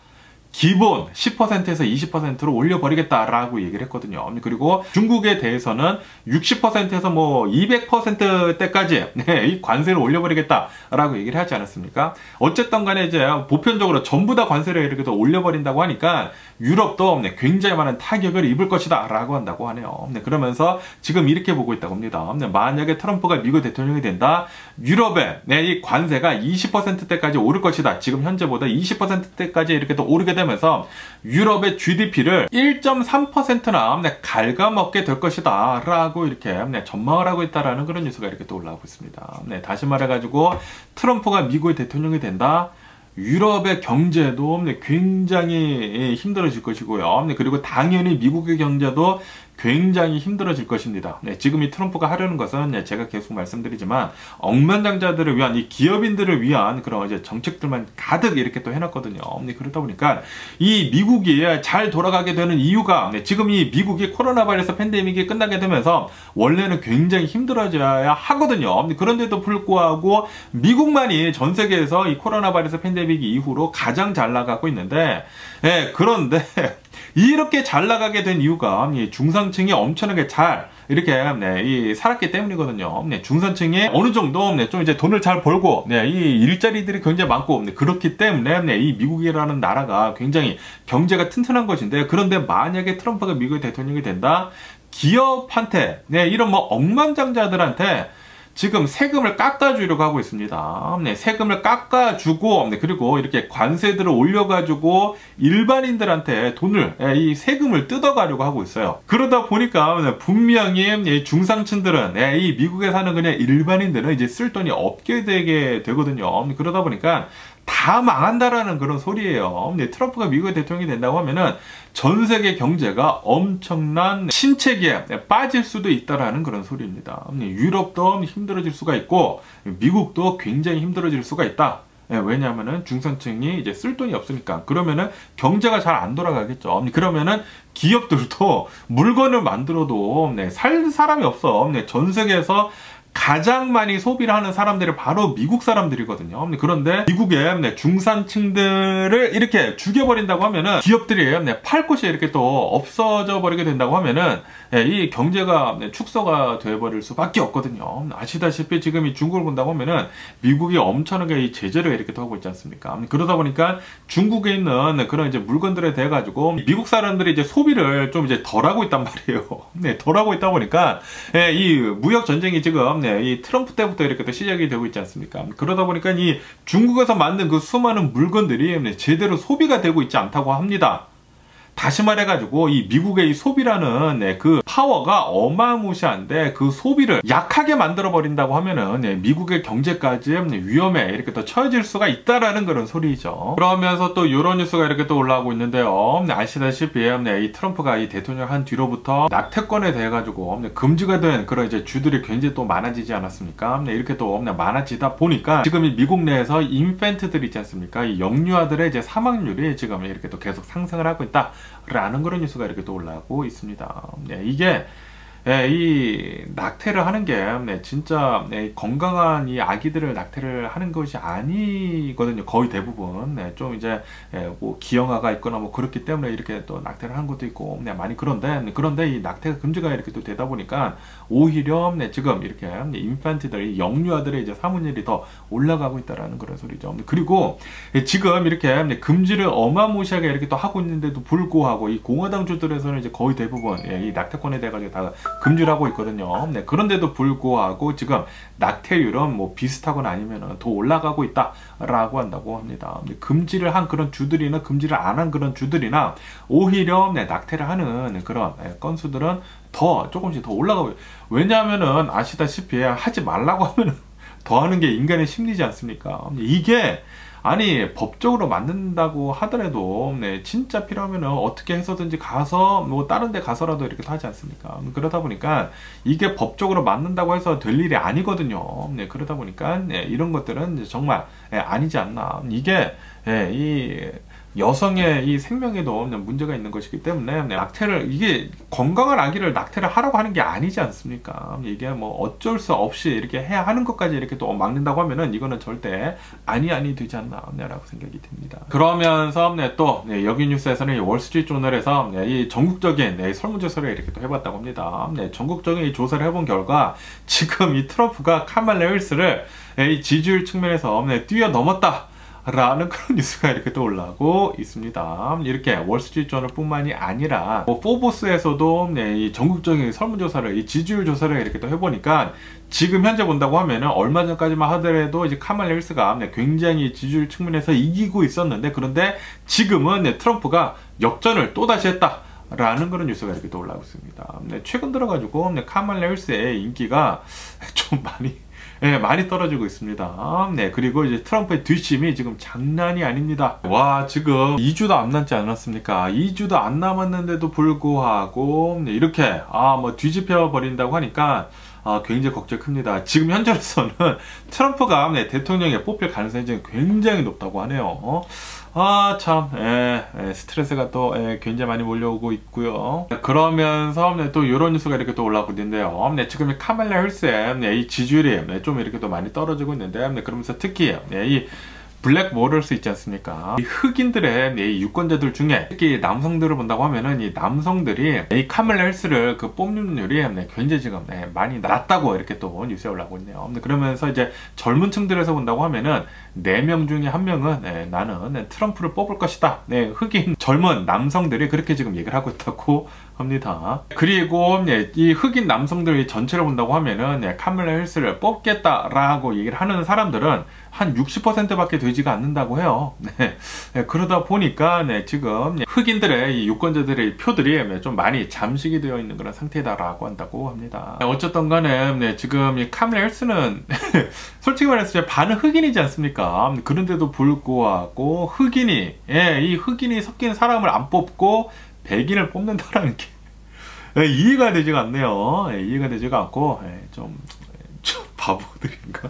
기본 10%에서 20%로 올려버리겠다라고 얘기를 했거든요. 그리고 중국에 대해서는 60%에서 뭐 200%대까지 네, 이 관세를 올려버리겠다라고 얘기를 하지 않았습니까? 어쨌든 간에 이제 보편적으로 전부 다 관세를 이렇게 또 올려버린다고 하니까 유럽도 네, 굉장히 많은 타격을 입을 것이다 라고 한다고 하네요. 네, 그러면서 지금 이렇게 보고 있다고 합니다. 네, 만약에 트럼프가 미국 대통령이 된다, 유럽의 네, 이 관세가 20%대까지 오를 것이다. 지금 현재보다 20%대까지 이렇게 또 오르게 되면 서 유럽의 GDP를 1.3%나 네, 갉아먹게 될 것이다 라고 이렇게 네, 전망을 하고 있다라는 그런 뉴스가 이렇게 또 올라오고 있습니다. 네, 다시 말해가지고 트럼프가 미국의 대통령이 된다. 유럽의 경제도 굉장히 힘들어질 것이고요. 그리고 당연히 미국의 경제도 굉장히 힘들어질 것입니다. 네, 지금 이 트럼프가 하려는 것은 네, 제가 계속 말씀드리지만 억만장자들을 위한 이 기업인들을 위한 그런 이제 정책들만 가득 이렇게 또 해놨거든요. 네, 그러다 보니까 이 미국이 잘 돌아가게 되는 이유가 네, 지금 이 미국이 코로나 바이러스 팬데믹이 끝나게 되면서 원래는 굉장히 힘들어져야 하거든요. 그런데도 불구하고 미국만이 전 세계에서 이 코로나 바이러스 팬데믹 이후로 가장 잘 나가고 있는데 네, 그런데 이렇게 잘 나가게 된 이유가 중산층이 엄청나게 잘 이렇게 네, 이 살았기 때문이거든요. 네, 중산층이 어느 정도 네, 좀 이제 돈을 잘 벌고 네, 이 일자리들이 굉장히 많고 네, 그렇기 때문에 네, 이 미국이라는 나라가 굉장히 경제가 튼튼한 것인데 그런데 만약에 트럼프가 미국의 대통령이 된다 기업한테 네, 이런 뭐 억만장자들한테 지금 세금을 깎아주려고 하고 있습니다. 네, 세금을 깎아주고, 네, 그리고 이렇게 관세들을 올려가지고 일반인들한테 돈을, 예, 이 세금을 뜯어가려고 하고 있어요. 그러다 보니까 네, 분명히 중상층들은, 네, 이 미국에 사는 그냥 일반인들은 이제 쓸 돈이 없게 되게 되거든요. 그러다 보니까 다 망한다라는 그런 소리예요. 근데 트럼프가 미국의 대통령이 된다고 하면은 전 세계 경제가 엄청난 침체기에 빠질 수도 있다라는 그런 소리입니다. 유럽도 힘들어질 수가 있고 미국도 굉장히 힘들어질 수가 있다. 예, 왜냐하면은 중산층이 이제 쓸 돈이 없으니까 그러면은 경제가 잘 안 돌아가겠죠. 그러면은 기업들도 물건을 만들어도 네, 살 사람이 없어. 네, 전 세계에서 가장 많이 소비를 하는 사람들이 바로 미국 사람들이거든요. 그런데 미국의 네, 중산층들을 이렇게 죽여버린다고 하면은 기업들이 네, 팔 곳이 이렇게 또 없어져 버리게 된다고 하면은 네, 이 경제가 축소가 되어버릴 수밖에 없거든요. 아시다시피 지금 이 중국을 본다고 하면은 미국이 엄청나게 이 제재를 이렇게 또 하고 있지 않습니까? 그러다 보니까 중국에 있는 그런 이제 물건들에 대해 가지고 미국 사람들이 이제 소비를 좀 이제 덜 하고 있단 말이에요. 네, 덜 하고 있다 보니까 이 무역 전쟁이 지금 네, 이 트럼프 때부터 이렇게 또 시작이 되고 있지 않습니까? 그러다 보니까 이 중국에서 만든 그 수많은 물건들이 네, 제대로 소비가 되고 있지 않다고 합니다. 다시 말해가지고 이 미국의 이 소비라는 네, 그 파워가 어마무시한데 그 소비를 약하게 만들어 버린다고 하면은 네, 미국의 경제까지 위험에 이렇게 또 처해질 수가 있다라는 그런 소리죠. 그러면서 또 이런 뉴스가 이렇게 또 올라오고 있는데요. 네, 아시다시피 네, 이 트럼프가 이 대통령 한 뒤로부터 낙태권에 대해 가지고 네, 금지가 된 그런 이제 주들이 굉장히 또 많아지지 않았습니까? 네, 이렇게 또 네, 많아지다 보니까 지금 이 미국 내에서 인펜트들 있지 않습니까? 이 영유아들의 이제 사망률이 지금 이렇게 또 계속 상승을 하고 있다. 라는 그런 뉴스가 이렇게 또 올라오고 있습니다. 네, 이게 네, 이 낙태를 하는 게 네, 진짜 네, 건강한 이 아기들을 낙태를 하는 것이 아니거든요. 거의 대부분 네, 좀 이제 예, 뭐 기형아가 있거나 뭐 그렇기 때문에 이렇게 또 낙태를 하는 것도 있고 네, 많이 그런데 네, 그런데 이 낙태가 금지가 이렇게 또 되다 보니까 오히려 네, 지금 이렇게 네, 인판티들 영유아들의 이제 사문율이 더 올라가고 있다라는 그런 소리죠. 그리고 예, 지금 이렇게 네, 금지를 어마무시하게 이렇게 또 하고 있는데도 불구하고 이 공화당 주들에서는 이제 거의 대부분 예, 이 낙태권에 대해 가지고 다 금지를 하고 있거든요. 네, 그런데도 불구하고 지금 낙태율은 뭐 비슷하거나 아니면 더 올라가고 있다라고 한다고 합니다. 금지를 한 그런 주들이나 금지를 안 한 그런 주들이나 오히려 네, 낙태를 하는 그런 네, 건수들은 더 조금씩 더 올라가고 왜냐하면은 아시다시피 하지 말라고 하면은 더 하는 게 인간의 심리지 않습니까? 이게 아니 법적으로 만든다고 하더라도 네, 진짜 필요하면은 어떻게 해서든지 가서 뭐 다른 데 가서라도 이렇게 하지 않습니까? 그러다 보니까 이게 법적으로 만든다고 해서 될 일이 아니거든요. 네, 그러다 보니까 네, 이런 것들은 정말 네, 아니지 않나. 이게 네, 이 여성의 이 생명에도 문제가 있는 것이기 때문에 낙태를 이게 건강한 아기를 낙태를 하라고 하는 게 아니지 않습니까? 이게 뭐 어쩔 수 없이 이렇게 해야 하는 것까지 이렇게 또 막는다고 하면은 이거는 절대 아니 아니 되지 않나라고 생각이 듭니다. 그러면서 네, 또 네, 여기 뉴스에서는 월스트리트 조널에서 네, 이 전국적인 네, 설문조사를 이렇게 또 해봤다고 합니다. 네, 전국적인 이 조사를 해본 결과 지금 이 트럼프가 카말레 힐스를 이 지지율 측면에서 네, 뛰어넘었다. 라는 그런 뉴스가 이렇게 또 올라오고 있습니다. 이렇게 월스트리트 저널 뿐만이 아니라 뭐 포보스에서도 네, 이 전국적인 설문조사를 이 지지율 조사를 이렇게 또 해보니까 지금 현재 본다고 하면은 얼마 전까지만 하더라도 이제 카말 헬스가 네, 굉장히 지지율 측면에서 이기고 있었는데 그런데 지금은 네, 트럼프가 역전을 또다시 했다. 라는 그런 뉴스가 이렇게 또 올라오고 있습니다. 네, 최근 들어가지고 네, 카말 헬스의 인기가 좀 많이 네, 많이 떨어지고 있습니다. 네, 그리고 이제 트럼프의 뒷심이 지금 장난이 아닙니다. 와, 지금 2주도 안 남지 않았습니까? 2주도 안 남았는데도 불구하고 네, 이렇게 아, 뭐 뒤집혀 버린다고 하니까 아, 굉장히 걱정이 큽니다. 지금 현재로서는 트럼프가 네, 대통령에 뽑힐 가능성이 굉장히 높다고 하네요. 어? 아, 참, 예, 예, 스트레스가 또 예, 굉장히 많이 몰려오고 있고요. 그러면서 네, 또 이런 뉴스가 이렇게 또 올라오고 있는데요. 네, 지금 이 카멀라 해리스의 네, 이 지지율이 네, 좀 이렇게 또 많이 떨어지고 있는데, 네, 그러면서 특히 네, 이 black voters 있지 않습니까? 이 흑인들의 이 유권자들 중에 특히 남성들을 본다고 하면은 이 남성들이 이 카멀라 해리스를 그 뽑는율이 네, 굉장히 지금 네, 많이 낮다고 이렇게 또 뉴스에 올라오고 있네요. 그러면서 이제 젊은 층들에서 본다고 하면은 4명 중에 한 명은 네, 나는 네, 트럼프를 뽑을 것이다. 네, 흑인 젊은 남성들이 그렇게 지금 얘기를 하고 있다고 합니다. 그리고 네, 이 흑인 남성들 전체를 본다고 하면은 네, 카멜라 헬스를 뽑겠다라고 얘기를 하는 사람들은 한 60%밖에 되지가 않는다고 해요. 네. 네, 그러다 보니까 네, 지금 흑인들의 이 유권자들의 표들이 네, 좀 많이 잠식이 되어 있는 그런 상태다라고 한다고 합니다. 네, 어쨌든 간에 네, 지금 이 카멜라 헬스는 솔직히 말해서 반은 흑인이지 않습니까? 그런데도 불구하고 흑인이 예, 이 흑인이 섞인 사람을 안 뽑고 백인을 뽑는다라는 게 예, 이해가 되지가 않네요. 예, 이해가 되지가 않고 예, 좀, 좀 바보들인가?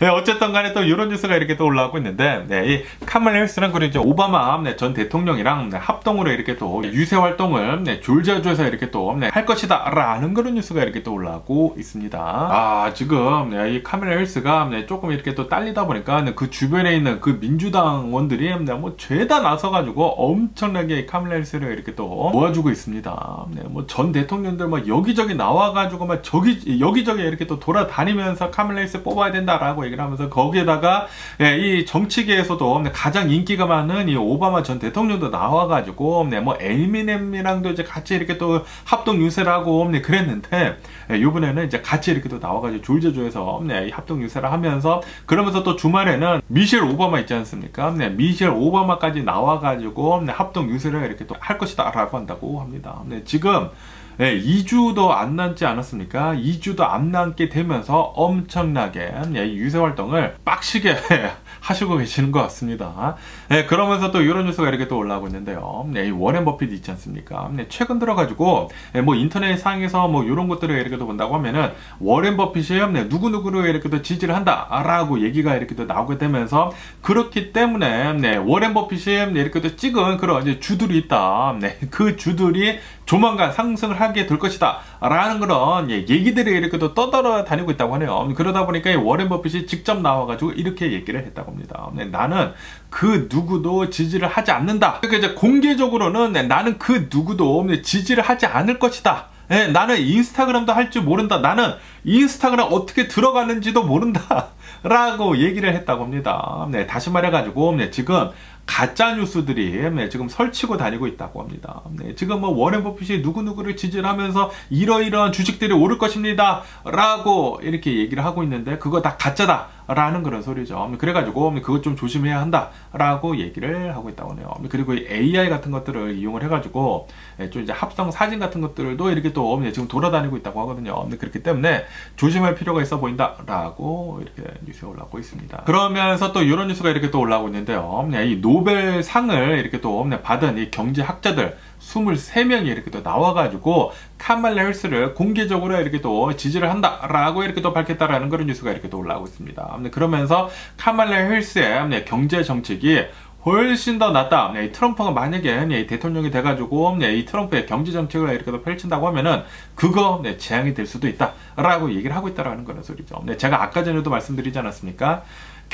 네, 어쨌든 간에 또 이런 뉴스가 이렇게 또 올라오고 있는데, 네, 이 카멀라 해리스랑 그리고 이제 오바마 네, 전 대통령이랑 네, 합동으로 이렇게 또 유세 활동을 네, 조지아주에서 이렇게 또 할 네, 것이다 라는 그런 뉴스가 이렇게 또 올라오고 있습니다. 아, 지금 네, 이 카멀라 해리스가 네, 조금 이렇게 또 딸리다 보니까 네, 그 주변에 있는 그 민주당원들이 네, 뭐 죄다 나서가지고 엄청나게 카멀라 해리스를 이렇게 또 도와주고 있습니다. 네, 뭐 전 대통령들 막 여기저기 나와가지고 막 저기 여기저기 이렇게 또 돌아다니면서 카멀라 해리스 뽑아야 된다. 라고 얘기를 하면서 거기에다가 예, 이 정치계에서도 가장 인기가 많은 이 오바마 전 대통령도 나와가지고 네, 뭐 에미넴이랑도 이제 같이 이렇게 또 합동 유세를 하고 네, 그랬는데 예, 이번에는 이제 같이 이렇게 또 나와가지고 졸저조에서 네, 합동 유세를 하면서 그러면서 또 주말에는 미셸 오바마 있지 않습니까? 네, 미셸 오바마까지 나와가지고 네, 합동 유세를 이렇게 또 할 것이다라고 한다고 합니다. 네, 지금 네, 2주도 안 남지 않았습니까? 2주도 안 남게 되면서 엄청나게 네, 유세 활동을 빡시게 하시고 계시는 것 같습니다. 네, 그러면서 또 이런 뉴스가 이렇게 또 올라오고 있는데요. 네, 워렌 버핏 있지 않습니까? 네, 최근 들어가지고 네, 뭐 인터넷 상에서 뭐 이런 것들을 이렇게 또 본다고 하면은 워렌 버핏이 네, 누구누구를 이렇게 또 지지를 한다라고 얘기가 이렇게 또 나오게 되면서 그렇기 때문에 네, 워렌 버핏이 네, 이렇게 또 찍은 그런 이제 주들이 있다. 네, 그 주들이 조만간 상승을 하게 될 것이다. 라는 그런 예, 얘기들이 이렇게 또 떠돌아 다니고 있다고 하네요. 그러다 보니까 워렌 버핏이 직접 나와가지고 이렇게 얘기를 했다고 합니다. 네, 나는 그 누구도 지지를 하지 않는다. 그러니까 이제 공개적으로는 네, 나는 그 누구도 지지를 하지 않을 것이다. 네, 나는 인스타그램도 할 줄 모른다. 나는 인스타그램 어떻게 들어가는지도 모른다. 라고 얘기를 했다고 합니다. 네, 다시 말해가지고, 네, 지금 가짜 뉴스들이 네, 지금 설치고 다니고 있다고 합니다. 네, 지금 뭐 워렌 버핏이 누구 누구를 지지를 하면서 이러이러한 주식들이 오를 것입니다. 라고 이렇게 얘기를 하고 있는데 그거 다 가짜다. 라는 그런 소리죠. 그래가지고 그것 좀 조심해야 한다. 라고 얘기를 하고 있다고 하네요. 그리고 AI 같은 것들을 이용을 해가지고 좀 이제 합성 사진 같은 것들도 이렇게 또 지금 돌아다니고 있다고 하거든요. 그렇기 때문에 조심할 필요가 있어 보인다. 라고 이렇게 뉴스가 올라오고 있습니다. 그러면서 또 이런 뉴스가 이렇게 또 올라오고 있는데요. 이 노벨상을 이렇게 또 받은 이 경제학자들 23명이 이렇게 또 나와가지고 카말라 해리스를 공개적으로 이렇게 또 지지를 한다라고 이렇게 또 밝혔다라는 그런 뉴스가 이렇게 또 올라오고 있습니다. 그러면서 카말라 해리스의 경제 정책이 훨씬 더 낫다. 네, 트럼프가 만약에 네, 대통령이 돼가지고 네, 이 트럼프의 경제 정책을 이렇게 더 펼친다고 하면은 그거 네, 재앙이 될 수도 있다라고 얘기를 하고 있다라는 그런 소리죠. 네, 제가 아까 전에도 말씀드리지 않았습니까?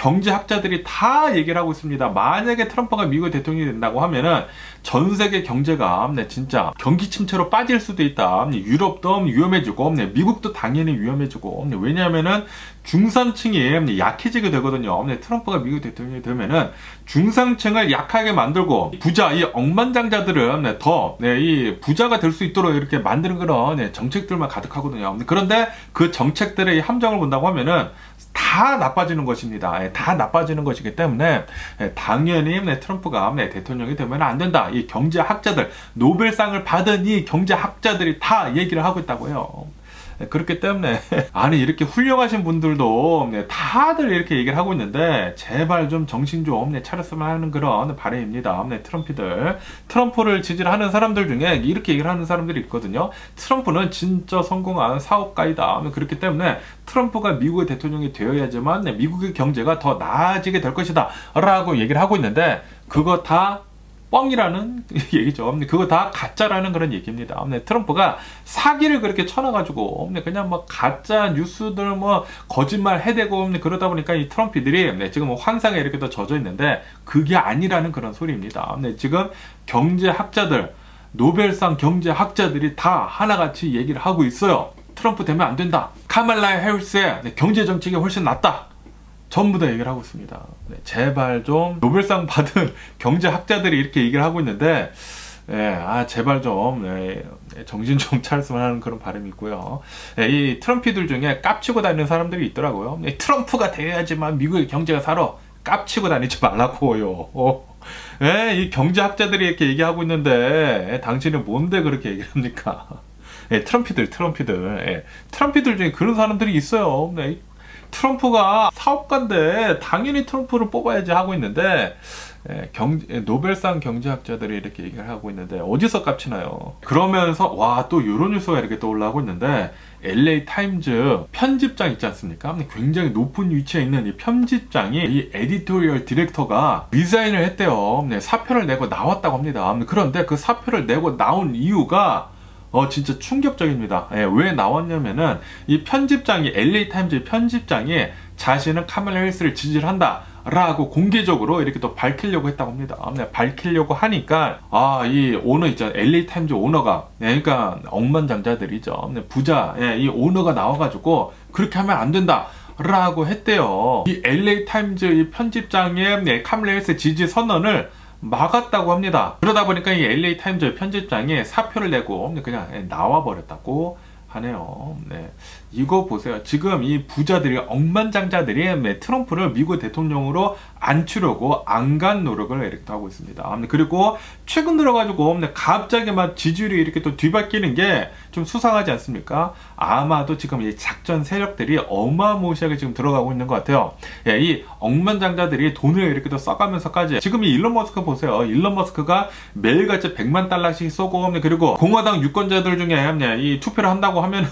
경제학자들이 다 얘기를 하고 있습니다. 만약에 트럼프가 미국 대통령이 된다고 하면은 전 세계 경제가 네, 진짜 경기 침체로 빠질 수도 있다. 네, 유럽도 위험해지고 네, 미국도 당연히 위험해지고 네, 왜냐하면은 중산층이 약해지게 되거든요. 네, 트럼프가 미국 대통령이 되면은 중산층을 약하게 만들고 부자 이 억만장자들은 네, 더이 네, 부자가 될 수 있도록 이렇게 만드는 그런 네, 정책들만 가득하거든요. 그런데 그 정책들의 함정을 본다고 하면은 다 나빠지는 것입니다. 예, 다 나빠지는 것이기 때문에 예, 당연히 네, 트럼프가 네, 대통령이 되면 안 된다. 이 경제학자들 노벨상을 받은 이 경제학자들이 다 얘기를 하고 있다고요. 네, 그렇기 때문에 아니 이렇게 훌륭하신 분들도 네, 다들 이렇게 얘기를 하고 있는데 제발 좀 정신 좀 네, 차렸으면 하는 그런 바램입니다. 네, 트럼피들 트럼프를 지지를 하는 사람들 중에 이렇게 얘기를 하는 사람들이 있거든요. 트럼프는 진짜 성공한 사업가이다. 그렇기 때문에 트럼프가 미국의 대통령이 되어야지만 미국의 경제가 더 나아지게 될 것이다. 라고 얘기를 하고 있는데 그거 다 뻥이라는 얘기죠. 그거 다 가짜라는 그런 얘기입니다. 트럼프가 사기를 그렇게 쳐놔가지고 그냥 뭐 가짜 뉴스들 뭐 거짓말 해대고 그러다 보니까 이 트럼피들이 지금 뭐 환상에 이렇게 더 젖어 있는데 그게 아니라는 그런 소리입니다. 지금 경제학자들 노벨상 경제학자들이 다 하나같이 얘기를 하고 있어요. 트럼프 되면 안 된다. 카말라 해리스의 경제 정책이 훨씬 낫다. 전부 다 얘기를 하고 있습니다. 네, 제발 좀 노벨상 받은 경제학자들이 이렇게 얘기를 하고 있는데 네, 아 제발 좀 네, 네 정신 좀 차렸으면 하는 그런 바람이 있고요. 네, 이 트럼피들 중에 깝치고 다니는 사람들이 있더라고요. 네, 트럼프가 돼야지만 미국의 경제가 살아. 깝치고 다니지 말라고요. 어. 네, 이 경제학자들이 이렇게 얘기하고 있는데 당신은 뭔데 그렇게 얘기를 합니까? 트럼피들, 트럼피들, 트럼피들 중에 그런 사람들이 있어요. 트럼프가 사업가인데 당연히 트럼프를 뽑아야지 하고 있는데 예, 경, 노벨상 경제학자들이 이렇게 얘기를 하고 있는데 어디서 깝치나요? 그러면서 와 또 이런 뉴스가 이렇게 떠올라고 있는데 LA 타임즈 편집장 있지 않습니까? 굉장히 높은 위치에 있는 이 편집장이 이 editorial director가 resign을 했대요. 네, 사표를 내고 나왔다고 합니다. 그런데 그 사표를 내고 나온 이유가 어 진짜 충격적입니다. 예, 왜 나왔냐면은 이 편집장이 LA 타임즈 편집장이 자신은 카멜라 해리스를 지지를 한다. 라고 공개적으로 이렇게 또 밝히려고 했다고 합니다. 네, 밝히려고 하니까 아 이 오너 있잖아요. LA 타임즈 오너가 네, 그러니까 억만장자들이죠. 네, 부자 예, 이 오너가 나와가지고 그렇게 하면 안 된다. 라고 했대요. 이 LA 타임즈 이 편집장의 네, 카멜라 해리스 지지 선언을 막았다고 합니다. 그러다 보니까 이 LA 타임즈 편집장이 사표를 내고 그냥 나와 버렸다고 하네요. 네. 이거 보세요. 지금 이 부자들이 억만장자들이 네, 트럼프를 미국 대통령으로 앉추려고 안간 노력을 이렇게 하고 있습니다. 그리고 최근 들어가지고 네, 갑자기 막 지지율이 이렇게 또 뒤바뀌는 게 좀 수상하지 않습니까? 아마도 지금 이 작전 세력들이 어마무시하게 지금 들어가고 있는 것 같아요. 예, 이 억만장자들이 돈을 이렇게 또 써가면서까지 지금 이 일론 머스크 보세요. 일론 머스크가 매일같이 100만 달러씩 쏘고 그리고 공화당 유권자들 중에 이 투표를 한다고 하면은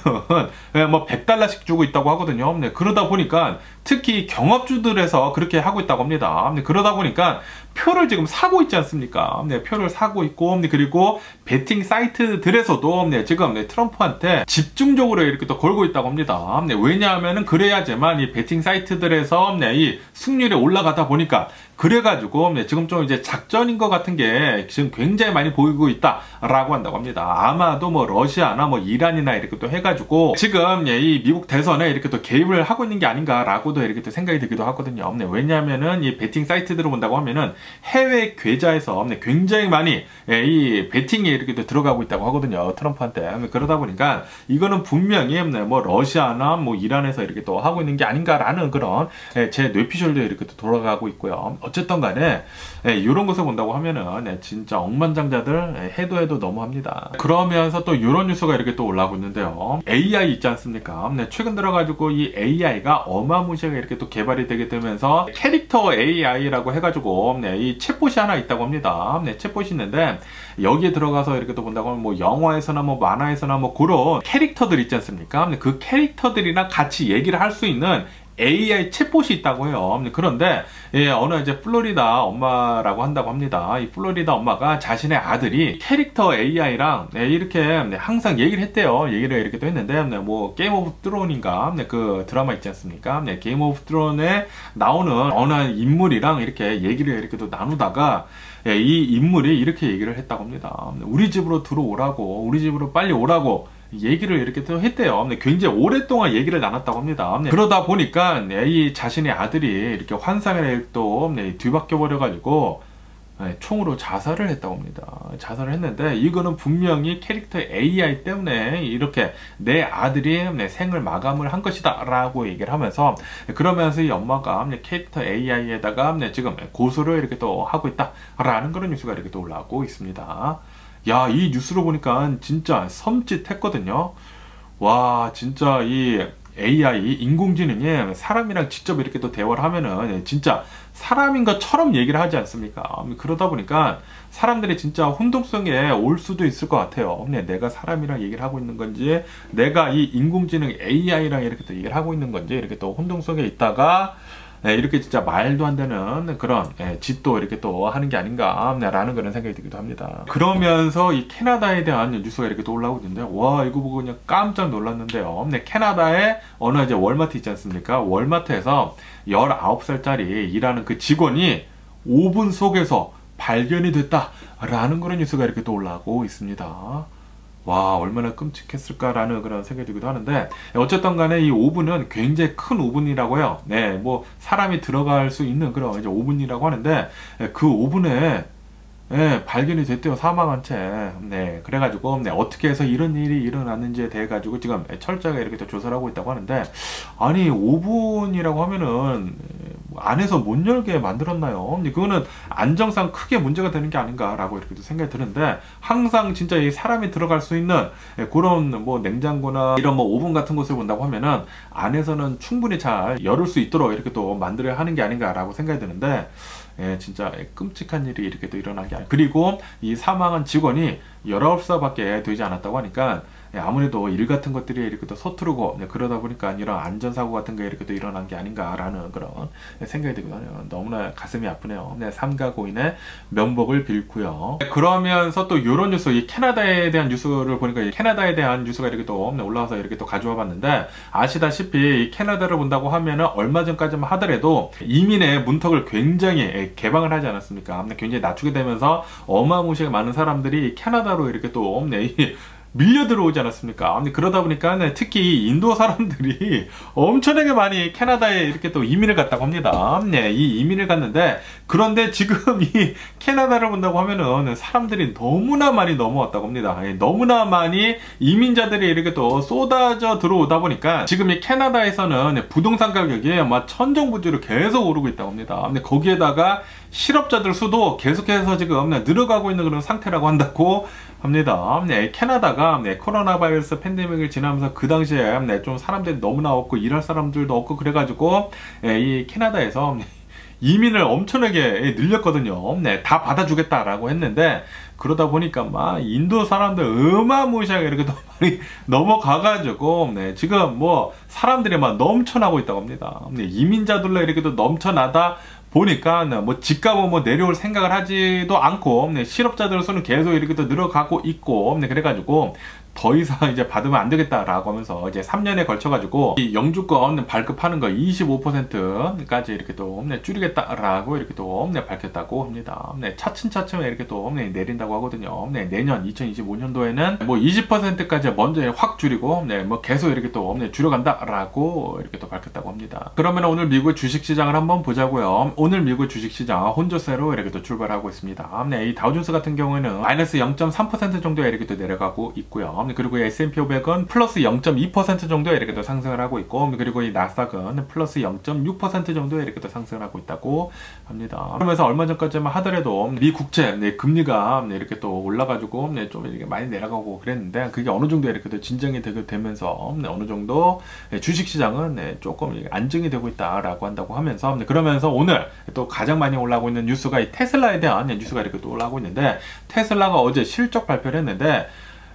예, 뭐 100달러씩 주고 있다고 하거든요. 네, 그러다 보니까 특히 경업주들에서 그렇게 하고 있다고 합니다. 네, 그러다 보니까 표를 지금 사고 있지 않습니까? 네, 표를 사고 있고 네, 그리고 베팅 사이트들에서도 네, 지금 네, 트럼프한테 집중적으로 이렇게 또 걸고 있다고 합니다. 네, 왜냐하면 그래야지만 이 베팅 사이트들에서 네, 이 승률이 올라가다 보니까 그래가지고 네, 지금 좀 이제 작전인 것 같은 게 지금 굉장히 많이 보이고 있다라고 한다고 합니다. 아마도 뭐 러시아나 뭐 이란이나 이렇게 또 해가지고 지금 예, 이 미국 대선에 이렇게 또 개입을 하고 있는 게 아닌가라고도 이렇게 또 생각이 들기도 하거든요. 네, 왜냐하면은 이 베팅 사이트들을 본다고 하면은 해외 계좌에서 네, 굉장히 많이 예, 이 베팅에 이렇게 또 들어가고 있다고 하거든요. 트럼프한테 네, 그러다 보니까 이거는 분명히 네, 뭐 러시아나 뭐 이란에서 이렇게 또 하고 있는 게 아닌가라는 그런 예, 제 뇌피셜도 이렇게 또 돌아가고 있고요. 어쨌든 간에 이런 예, 것을 본다고 하면은 예, 진짜 억만장자들 예, 해도 해도 너무합니다. 그러면서 또 이런 뉴스가 이렇게 또 올라오고 있는데요. AI 있지 않습니까? 네, 최근 들어가지고 이 AI가 어마무시 하게 이렇게 또 개발이 되게 되면서 캐릭터 AI라고 해가지고 네, 이 챗봇이 하나 있다고 합니다. 네, 챗봇이 있는데 여기에 들어가서 이렇게 또 본다고 하면 뭐 영화에서나 뭐 만화에서나 뭐 그런 캐릭터들 있지 않습니까? 그 캐릭터들이랑 같이 얘기를 할 수 있는 AI 챗봇이 있다고 해요. 그런데 예, 어느 이제 플로리다 엄마라고 한다고 합니다. 이 플로리다 엄마가 자신의 아들이 캐릭터 AI랑 네, 이렇게 네, 항상 얘기를 했대요. 얘기를 이렇게 또 했는데 네, 뭐 Game of Thrones인가 네, 그 드라마 있지 않습니까? 네, Game of Thrones에 나오는 어느 인물이랑 이렇게 얘기를 이렇게 또 나누다가 예, 이 인물이 이렇게 얘기를 했다고 합니다. 우리 집으로 들어오라고, 우리 집으로 빨리 오라고. 얘기를 이렇게 또 했대요. 굉장히 오랫동안 얘기를 나눴다고 합니다. 그러다 보니까 이 자신의 아들이 이렇게 환상에 또 뒤바뀌어 버려가지고 총으로 자살을 했다고 합니다. 자살을 했는데 이거는 분명히 캐릭터 AI 때문에 이렇게 내 아들이 내 생을 마감을 한 것이다 라고 얘기를 하면서 그러면서 이 엄마가 캐릭터 AI에다가 지금 고소를 이렇게 또 하고 있다 라는 그런 뉴스가 이렇게 또 올라오고 있습니다. 야, 이 뉴스로 보니까 진짜 섬찟했거든요. 와, 진짜 이 AI, 인공지능이 사람이랑 직접 이렇게 또 대화를 하면은 진짜 사람인 것처럼 얘기를 하지 않습니까? 그러다 보니까 사람들이 진짜 혼동성에 올 수도 있을 것 같아요. 내가 사람이랑 얘기를 하고 있는 건지, 내가 이 인공지능 AI랑 이렇게 또 얘기를 하고 있는 건지, 이렇게 또 혼동성에 있다가 네, 이렇게 진짜 말도 안 되는 그런 예, 짓도 이렇게 또 하는 게 아닌가라는 그런 생각이 들기도 합니다. 그러면서 이 캐나다에 대한 뉴스가 이렇게 또 올라오고 있는데 와 이거 보고 그냥 깜짝 놀랐는데요. 네, 캐나다에 어느 이제 월마트 있지 않습니까? 월마트에서 19살짜리 일하는 그 직원이 5분 속에서 발견이 됐다라는 그런 뉴스가 이렇게 또 올라오고 있습니다. 와 얼마나 끔찍했을까라는 그런 생각이 들기도 하는데 어쨌든 간에 이 오븐은 굉장히 큰 오븐이라고 해요. 네 뭐 사람이 들어갈 수 있는 그런 이제 오븐이라고 하는데 그 오븐에 네, 발견이 됐대요. 사망한 채. 네, 그래가지고, 네, 어떻게 해서 이런 일이 일어났는지에 대해 가지고 지금 철저하게 이렇게 또 조사를 하고 있다고 하는데, 아니, 5분이라고 하면은, 안에서 못 열게 만들었나요? 그거는 안정상 크게 문제가 되는 게 아닌가라고 이렇게 생각이 드는데, 항상 진짜 이 사람이 들어갈 수 있는 그런 뭐 냉장고나 이런 뭐 오븐 같은 곳을 본다고 하면은, 안에서는 충분히 잘 열을 수 있도록 이렇게 또 만들어야 하는 게 아닌가라고 생각이 드는데, 예, 진짜 끔찍한 일이 이렇게 또 일어난 게 아니고 그리고 이 사망한 직원이 19살밖에 되지 않았다고 하니까 예, 아무래도 일 같은 것들이 이렇게 또 서투르고 네, 그러다 보니까 이런 안전사고 같은 게 이렇게 또 일어난 게 아닌가라는 그런 생각이 들거든요. 너무나 가슴이 아프네요. 네, 삼가 고인의 면복을 빌고요. 네, 그러면서 또 이런 뉴스, 이 캐나다에 대한 뉴스를 보니까 캐나다에 대한 뉴스가 이렇게 또 올라와서 이렇게 또 가져와 봤는데 아시다시피 이 캐나다를 본다고 하면은 얼마 전까지만 하더라도 이민의 문턱을 굉장히 개방을 하지 않았습니까? 굉장히 낮추게 되면서 어마무시하게 많은 사람들이 캐나다로 이렇게 또 네, 밀려 들어오지 않았습니까? 근데 그러다 보니까 네, 특히 인도 사람들이 엄청나게 많이 캐나다에 이렇게 또 이민을 갔다고 합니다. 네, 이 이민을 갔는데 그런데 지금 이 캐나다를 본다고 하면은 사람들이 너무나 많이 넘어왔다고 합니다. 예, 너무나 많이 이민자들이 이렇게 또 쏟아져 들어오다 보니까 지금 이 캐나다에서는 부동산 가격이 아마 천정부지로 계속 오르고 있다고 합니다. 근데 거기에다가 실업자들 수도 계속해서 지금 늘어가고 있는 그런 상태라고 한다고 합니다. 네, 캐나다가 네, 코로나 바이러스 팬데믹을 지나면서 그 당시에 네, 좀 사람들이 너무나 없고 일할 사람들도 없고 그래가지고 네, 이 캐나다에서 네, 이민을 엄청나게 늘렸거든요. 네, 다 받아주겠다라고 했는데 그러다 보니까 막 인도 사람들 어마무시하게 이렇게 또 많이 넘어가가지고 네, 지금 뭐 사람들이 막 넘쳐나고 있다고 합니다. 네, 이민자들로 이렇게 또 넘쳐나다 보니까 뭐 집값은 뭐 내려올 생각을 하지도 않고 네, 실업자들 수는 계속 이렇게 또 늘어가고 있고 네, 그래가지고 더 이상 이제 받으면 안 되겠다라고 하면서 이제 3년에 걸쳐가지고 이 영주권 발급하는 거 25%까지 이렇게 또 네, 줄이겠다라고 이렇게 또 네, 밝혔다고 합니다. 네, 차츰차츰 이렇게 또 네, 내린다고 하거든요. 네, 내년 2025년도에는 뭐 20%까지 먼저 확 줄이고 네, 뭐 계속 이렇게 또 네, 줄여간다라고 이렇게 또 밝혔다고 합니다. 그러면 오늘 미국의 주식시장을 한번 보자고요. 오늘 미국 주식시장 혼조세로 이렇게 또 출발하고 있습니다. 네, 이 다우존스 같은 경우에는 마이너스 0.3% 정도 이렇게 또 내려가고 있고요. 그리고 S&P 500은 플러스 0.2% 정도 이렇게 또 상승을 하고 있고 그리고 이 나스닥은 플러스 0.6% 정도 이렇게 또 상승을 하고 있다고 합니다. 그러면서 얼마 전까지만 하더라도 미 국채 네, 금리가 네, 이렇게 또 올라가지고 네, 좀 이렇게 많이 내려가고 그랬는데 그게 어느 정도 이렇게 또 진정이 되면서 네, 어느 정도 네, 주식시장은 네, 조금 안정이 되고 있다라고 한다고 하면서 네, 그러면서 오늘 또 가장 많이 올라오고 있는 뉴스가 이 테슬라에 대한 네, 뉴스가 이렇게 또 올라오고 있는데 테슬라가 어제 실적 발표를 했는데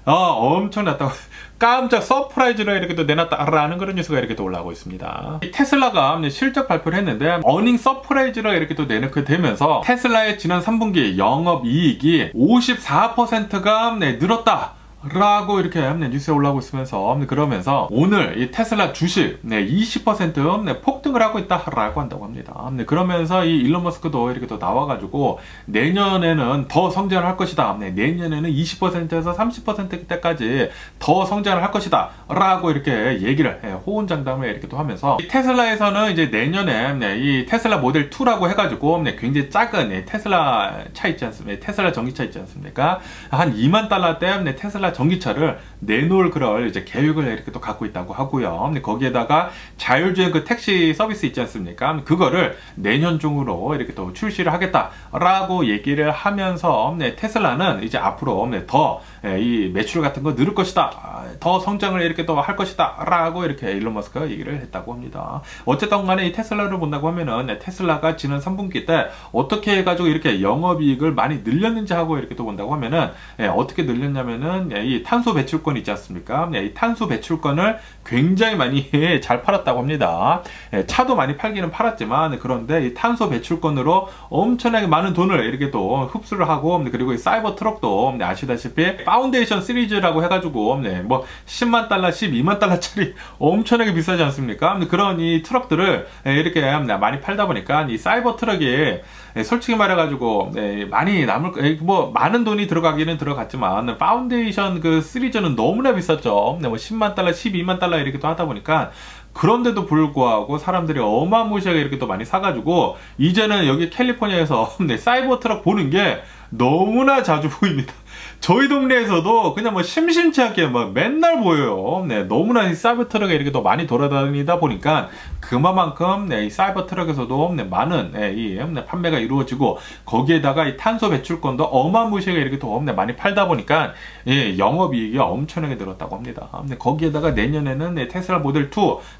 어, 엄청났다고. 깜짝 surprise로 이렇게 또 내놨다라는 그런 뉴스가 이렇게 또 올라오고 있습니다. 테슬라가 실적 발표를 했는데 earning surprise로 이렇게 또 내놓게 되면서 테슬라의 지난 3분기 영업 이익이 54%가 네, 늘었다. 라고 이렇게 네, 뉴스에 올라오고 있으면서 네, 그러면서 오늘 이 테슬라 주식 네, 20% 네, 폭등을 하고 있다라고 한다고 합니다. 네, 그러면서 이 일론 머스크도 이렇게 또 나와가지고 내년에는 더 성장을 할 것이다. 네, 내년에는 20%에서 30%대까지 더 성장을 할 것이다. 라고 이렇게 얘기를 해, 호언장담을 이렇게 또 하면서 테슬라에서는 이제 내년에 네, 이 테슬라 모델 2라고 해가지고 네, 굉장히 작은 네, 테슬라 차 있지 않습니까? 테슬라 전기차 있지 않습니까? 한 2만 달러대 네, 테슬라 전기차를 내놓을 그럴 이제 계획을 이렇게 또 갖고 있다고 하고요. 거기에다가 자율주행 그 택시 서비스 있지 않습니까? 그거를 내년 중으로 이렇게 또 출시를 하겠다라고 얘기를 하면서 네, 테슬라는 이제 앞으로 네, 더 이 예, 매출 같은 거 늘을 것이다. 더 성장을 이렇게 또할 것이다. 라고 이렇게 일론 머스크가 얘기를 했다고 합니다. 어쨌든 간에 이 테슬라를 본다고 하면은 네, 테슬라가 지난 3분기 때 어떻게 해가지고 이렇게 영업이익을 많이 늘렸는지 하고 이렇게 또 본다고 하면은 예, 어떻게 늘렸냐면은 예, 이 탄소 배출권 있지 않습니까? 네, 이 탄소 배출권을 굉장히 많이 잘 팔았다고 합니다. 예, 차도 많이 팔기는 팔았지만 그런데 이 탄소 배출권으로 엄청나게 많은 돈을 이렇게 또 흡수를 하고 그리고 이 사이버 트럭도 네, 아시다시피 파운데이션 시리즈라고 해가지고 네, 뭐 10만 달러, 12만 달러짜리 엄청나게 비싸지 않습니까? 그런 이 트럭들을 예, 이렇게 많이 팔다 보니까 이 사이버 트럭이 예, 솔직히 말해가지고 네, 많이 남을 뭐 많은 돈이 들어가기는 들어갔지만 파운데이션 그 시리즈는 너무나 비쌌죠. 네, 뭐 10만 달러, 12만 달러 이렇게 또 하다 보니까 그런데도 불구하고 사람들이 어마무시하게 이렇게 또 많이 사가지고 이제는 여기 캘리포니아에서 네, 사이버 트럭 보는 게 너무나 자주 보입니다. 저희 동네에서도 그냥 뭐 심심치 않게 막 맨날 보여요. 네, 너무나 이 사이버 트럭에 이렇게 또 많이 돌아다니다 보니까 그만큼 네, 이 사이버 트럭에서도 네, 많은 네, 이 네, 판매가 이루어지고 거기에다가 이 탄소 배출권도 어마무시하게 이렇게 또 네, 많이 팔다 보니까 예, 영업이익이 엄청나게 늘었다고 합니다. 네, 거기에다가 내년에는 네, 테슬라 모델 2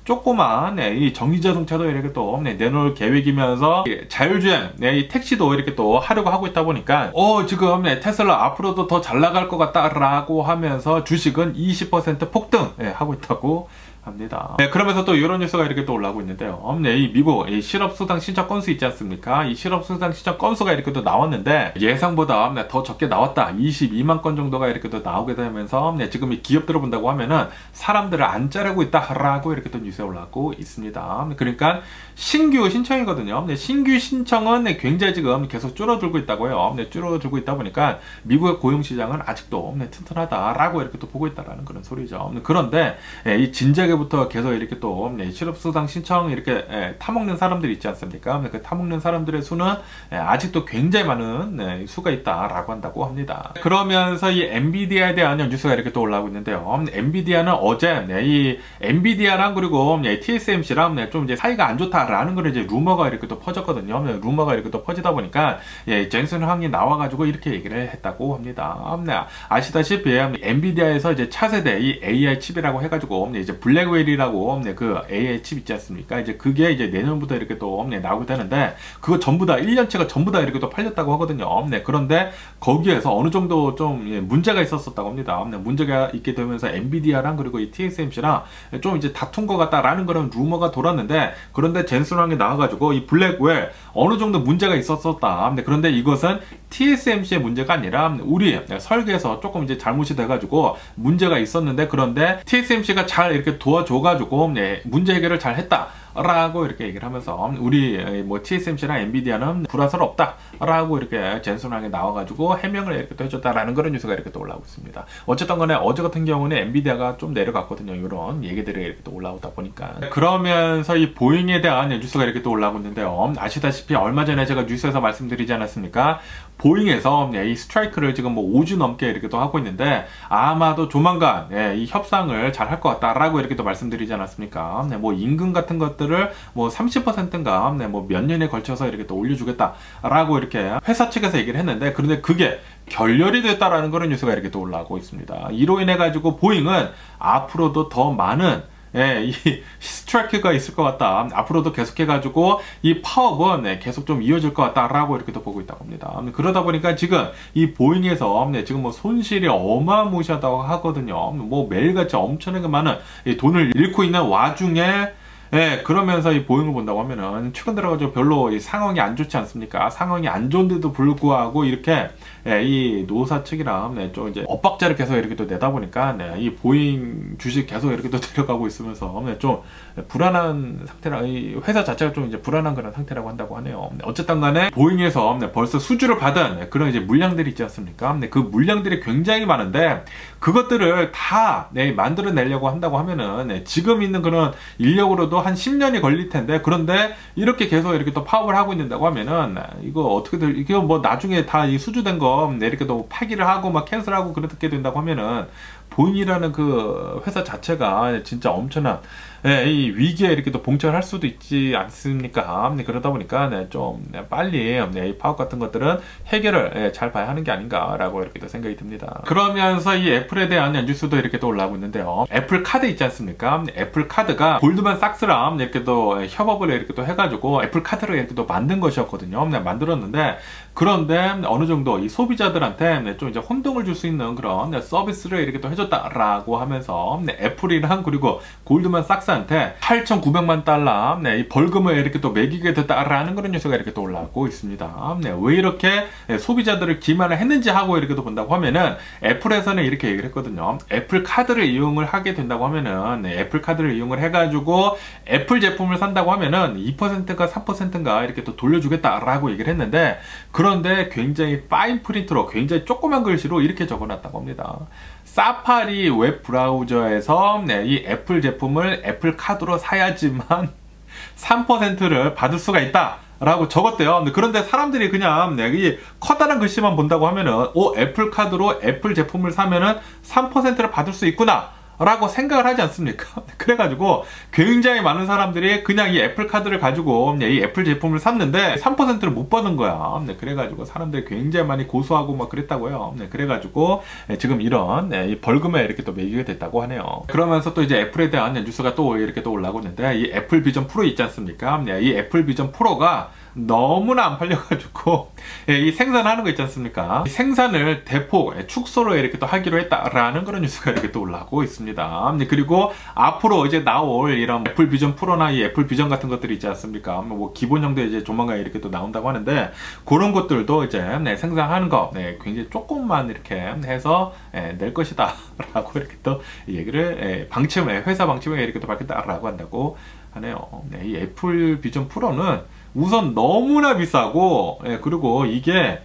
조그만 네, 이 전기자동차도 이렇게 또 네, 내놓을 계획이면서 자율주행 네, 이 택시도 이렇게 또 하려고 하고 있다 보니까 어 지금 네, 테슬라 앞으로도 더 잘 나갈 것 같다라고 하면서 주식은 20% 폭등 예, 하고 있다고 합니다. 네, 그러면서 또 이런 뉴스가 이렇게 또 올라오고 있는데요. 네, 이 미국 이 실업수당 신청 건수 있지 않습니까? 이 실업수당 신청 건수가 이렇게 또 나왔는데 예상보다 네, 더 적게 나왔다. 22만 건 정도가 이렇게 또 나오게 되면서 네, 지금 이 기업들을 본다고 하면은 사람들을 안 자르고 있다라고 이렇게 또 뉴스에 올라오고 있습니다. 그러니까 신규 신청이거든요. 네, 신규 신청은 네, 굉장히 지금 계속 줄어들고 있다고요. 네, 줄어들고 있다 보니까 미국의 고용 시장은 아직도 네, 튼튼하다라고 이렇게 또 보고 있다라는 그런 소리죠. 네, 그런데 예, 이 진작에 부터 계속 이렇게 또 네, 실업수당 신청 이렇게 예, 타먹는 사람들이 있지 않습니까? 네, 그 타먹는 사람들의 수는 예, 아직도 굉장히 많은 네, 수가 있다라고 한다고 합니다. 그러면서 이 엔비디아에 대한 뉴스가 이렇게 또 올라오고 있는데요. 엔비디아는 어제 네, 이 엔비디아랑 그리고 네, TSMC랑 네, 좀 이제 사이가 안 좋다라는 걸 이제 루머가 이렇게 또 퍼졌거든요. 네, 루머가 이렇게 또 퍼지다 보니까 예, 젠슨 황이 나와가지고 이렇게 얘기를 했다고 합니다. 네, 아시다시피 엔비디아에서 이제 차세대 이 AI 칩이라고 해가지고 네, 이제 블랙웰이라고 네, 그 AI 칩 있지 않습니까? 이제 그게 이제 내년부터 이렇게 또 네, 나오게 되는데 그거 전부 다 1년치가 전부 다 이렇게 또 팔렸다고 하거든요. 네, 그런데 거기에서 어느 정도 좀 예, 문제가 있었었다고 합니다. 네, 문제가 있게 되면서 엔비디아랑 그리고 이 TSMC랑 좀 이제 다툰 것 같다라는 그런 루머가 돌았는데 그런데 젠슨 황이 나와가지고 이 블랙웰 어느 정도 문제가 있었었다. 네, 그런데 이것은 TSMC의 문제가 아니라 우리 설계에서 조금 이제 잘못이 돼가지고 문제가 있었는데 그런데 TSMC가 잘 이렇게 도와줘가지고 네, 문제 해결을 잘 했다. 라고 이렇게 얘기를 하면서 우리 뭐 TSMC나 엔비디아는 불화설 없다 라고 이렇게 젠슨 황이 나와가지고 해명을 이렇게 또 해줬다라는 그런 뉴스가 이렇게 또 올라오고 있습니다. 어쨌든 간에 어제 같은 경우는 엔비디아가 좀 내려갔거든요. 이런 얘기들이 이렇게 또 올라오다 보니까. 그러면서 이 보잉에 대한 뉴스가 이렇게 또 올라오고 있는데요. 아시다시피 얼마 전에 제가 뉴스에서 말씀드리지 않았습니까 보잉에서 네, 이 스트라이크를 지금 뭐 5주 넘게 이렇게 또 하고 있는데 아마도 조만간 네, 이 협상을 잘 할 것 같다라고 이렇게 또 말씀드리지 않았습니까? 네, 뭐 임금 같은 것들을 뭐 30%인가 네, 뭐 몇 년에 걸쳐서 이렇게 또 올려주겠다라고 이렇게 회사 측에서 얘기를 했는데 그런데 그게 결렬이 됐다라는 그런 뉴스가 이렇게 또 올라오고 있습니다. 이로 인해 가지고 보잉은 앞으로도 더 많은 예, 이 스트라이크가 있을 것 같다. 앞으로도 계속해가지고 이 파업은 네, 계속 좀 이어질 것 같다라고 이렇게 또 보고 있다고 합니다. 그러다 보니까 지금 이 보잉에서 네, 지금 뭐 손실이 어마무시하다고 하거든요. 뭐 매일같이 엄청나게 많은 돈을 잃고 있는 와중에 예, 그러면서 이 보잉을 본다고 하면은 최근 들어가지고 별로 이 상황이 안 좋지 않습니까? 상황이 안 좋은데도 불구하고 이렇게 예, 이 노사 측이랑 네, 좀 이제 엇박자를 계속 이렇게 또 내다 보니까 네, 이 보잉 주식 계속 이렇게 또 내려가고 있으면서 네, 좀 불안한 상태라 이 회사 자체가 좀 이제 불안한 그런 상태라고 한다고 하네요. 네, 어쨌든 간에 보잉에서 네, 벌써 수주를 받은 네, 그런 이제 물량들이 있지 않습니까? 네, 그 물량들이 굉장히 많은데 그것들을 다 네, 만들어내려고 한다고 하면은 네, 지금 있는 그런 인력으로도 한 10년이 걸릴 텐데 그런데 이렇게 계속 이렇게 또 파업을 하고 있는다고 하면은 이거 어떻게들 이게 뭐 나중에 다 이 수주된 거 이렇게 또 파기를 하고 막 캔슬하고 그렇게 된다고 하면은 보인이라는 그 회사 자체가 진짜 엄청난 예, 이 위기에 이렇게 또 봉착할 수도 있지 않습니까? 네, 그러다 보니까 네, 좀 네, 빨리 네, 이 파업 같은 것들은 해결을 예, 잘 봐야 하는 게 아닌가라고 이렇게 또 생각이 듭니다. 그러면서 이 애플에 대한 뉴스도 이렇게 또 올라오고 있는데요. 애플 카드 있지 않습니까? 애플 카드가 골드만 삭스랑 이렇게 또 협업을 이렇게 또 해가지고 애플 카드를 이렇게 또 만든 것이었거든요. 네, 만들었는데 그런데 어느 정도 이 소비자들한테 네, 좀 이제 혼동을 줄 수 있는 그런 네, 서비스를 이렇게 또 해줬다라고 하면서 네, 애플이랑 그리고 골드만 삭스한테 8,900만 달러 네, 이 벌금을 이렇게 또 매기게 됐다라는 그런 뉴스가 이렇게 또 올라오고 있습니다. 네, 왜 이렇게 네, 소비자들을 기만을 했는지 하고 이렇게 또 본다고 하면은 애플에서는 이렇게 얘기를 했거든요. 애플 카드를 이용을 하게 된다고 하면은 네, 애플 카드를 이용을 해가지고 애플 제품을 산다고 하면은 2%인가 3%인가 이렇게 또 돌려주겠다라고 얘기를 했는데 그런데 굉장히 fine print로 굉장히 조그만 글씨로 이렇게 적어놨다고 합니다. 사파리 웹 브라우저에서 네, 이 애플 제품을 애플 카드로 사야지만 3%를 받을 수가 있다. 라고 적었대요. 그런데 사람들이 그냥 네, 이 커다란 글씨만 본다고 하면은 오 애플 카드로 애플 제품을 사면은 3%를 받을 수 있구나. 라고 생각을 하지 않습니까? 그래가지고 굉장히 많은 사람들이 그냥 이 애플 카드를 가지고 이 애플 제품을 샀는데 3%를 못 받은 거야. 네, 그래가지고 사람들이 굉장히 많이 고소하고 막 그랬다고요. 네, 그래가지고 네, 지금 이런 네, 벌금에 이렇게 또 매기게 됐다고 하네요. 그러면서 또 이제 애플에 대한 뉴스가 또 이렇게 또 올라오고 있는데 이 애플 비전 프로 있지 않습니까? 이 애플 비전 프로가 너무나 안 팔려가지고 예, 이 생산하는 거 있지 않습니까? 생산을 대폭 예, 축소로 이렇게 또 하기로 했다라는 그런 뉴스가 이렇게 또 올라오고 있습니다. 네, 그리고 앞으로 이제 나올 이런 애플 비전 프로나 이 애플 비전 같은 것들이 있지 않습니까? 뭐 기본형도 이제 조만간 이렇게 또 나온다고 하는데 그런 것들도 이제 네, 생산하는 거 네, 굉장히 조금만 이렇게 해서 예, 낼 것이다 라고 이렇게 또 얘기를 예, 방침에 회사 방침에 이렇게 또 밝혔다라고 한다고 하네요. 네, 이 애플 비전 프로는 우선 너무나 비싸고 예, 그리고 이게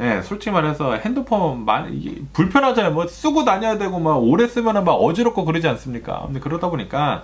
예, 솔직히 말해서 핸드폰 많이 불편하잖아요. 뭐 쓰고 다녀야 되고 막 오래 쓰면은 막 어지럽고 그러지 않습니까? 근데 그러다 보니까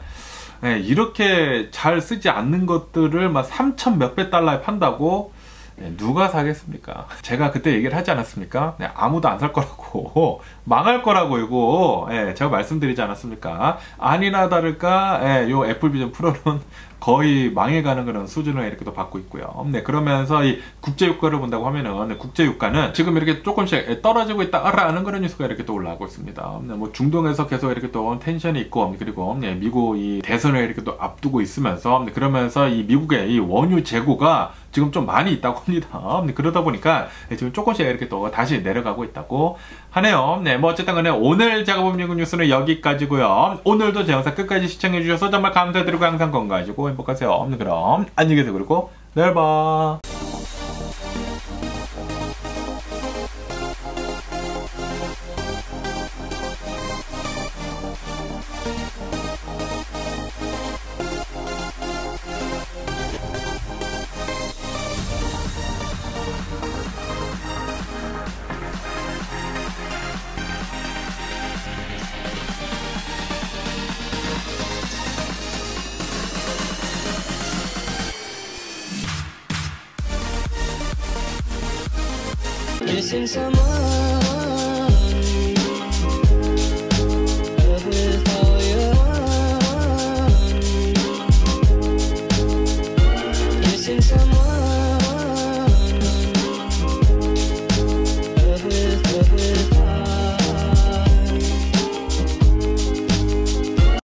예, 이렇게 잘 쓰지 않는 것들을 막 3천 몇백 달러에 판다고 네, 누가 사겠습니까? 제가 그때 얘기를 하지 않았습니까? 네, 아무도 안 살 거라고 망할 거라고 이거 예, 제가 말씀드리지 않았습니까? 아니나 다를까 예, 요 애플 비전 프로는 거의 망해가는 그런 수준을 이렇게 또 받고 있고요. 네, 그러면서 이 국제 유가를 본다고 하면은 네, 국제 유가는 지금 이렇게 조금씩 떨어지고 있다라는 그런 뉴스가 이렇게 또 올라오고 있습니다. 네, 뭐 중동에서 계속 이렇게 또 텐션이 있고 그리고 네, 미국 이 대선을 이렇게 또 앞두고 있으면서 네, 그러면서 이 미국의 이 원유 재고가 지금 좀 많이 있다고 합니다. 네, 그러다 보니까 네, 지금 조금씩 이렇게 또 다시 내려가고 있다고 하네요. 네, 뭐 어쨌든 간에 오늘 제가 본 미국 뉴스는 여기까지고요. 오늘도 제 영상 끝까지 시청해 주셔서 정말 감사드리고 항상 건강하시고 행복하세요. 네, 그럼 안녕히 계세요. 그리고 내일 봐.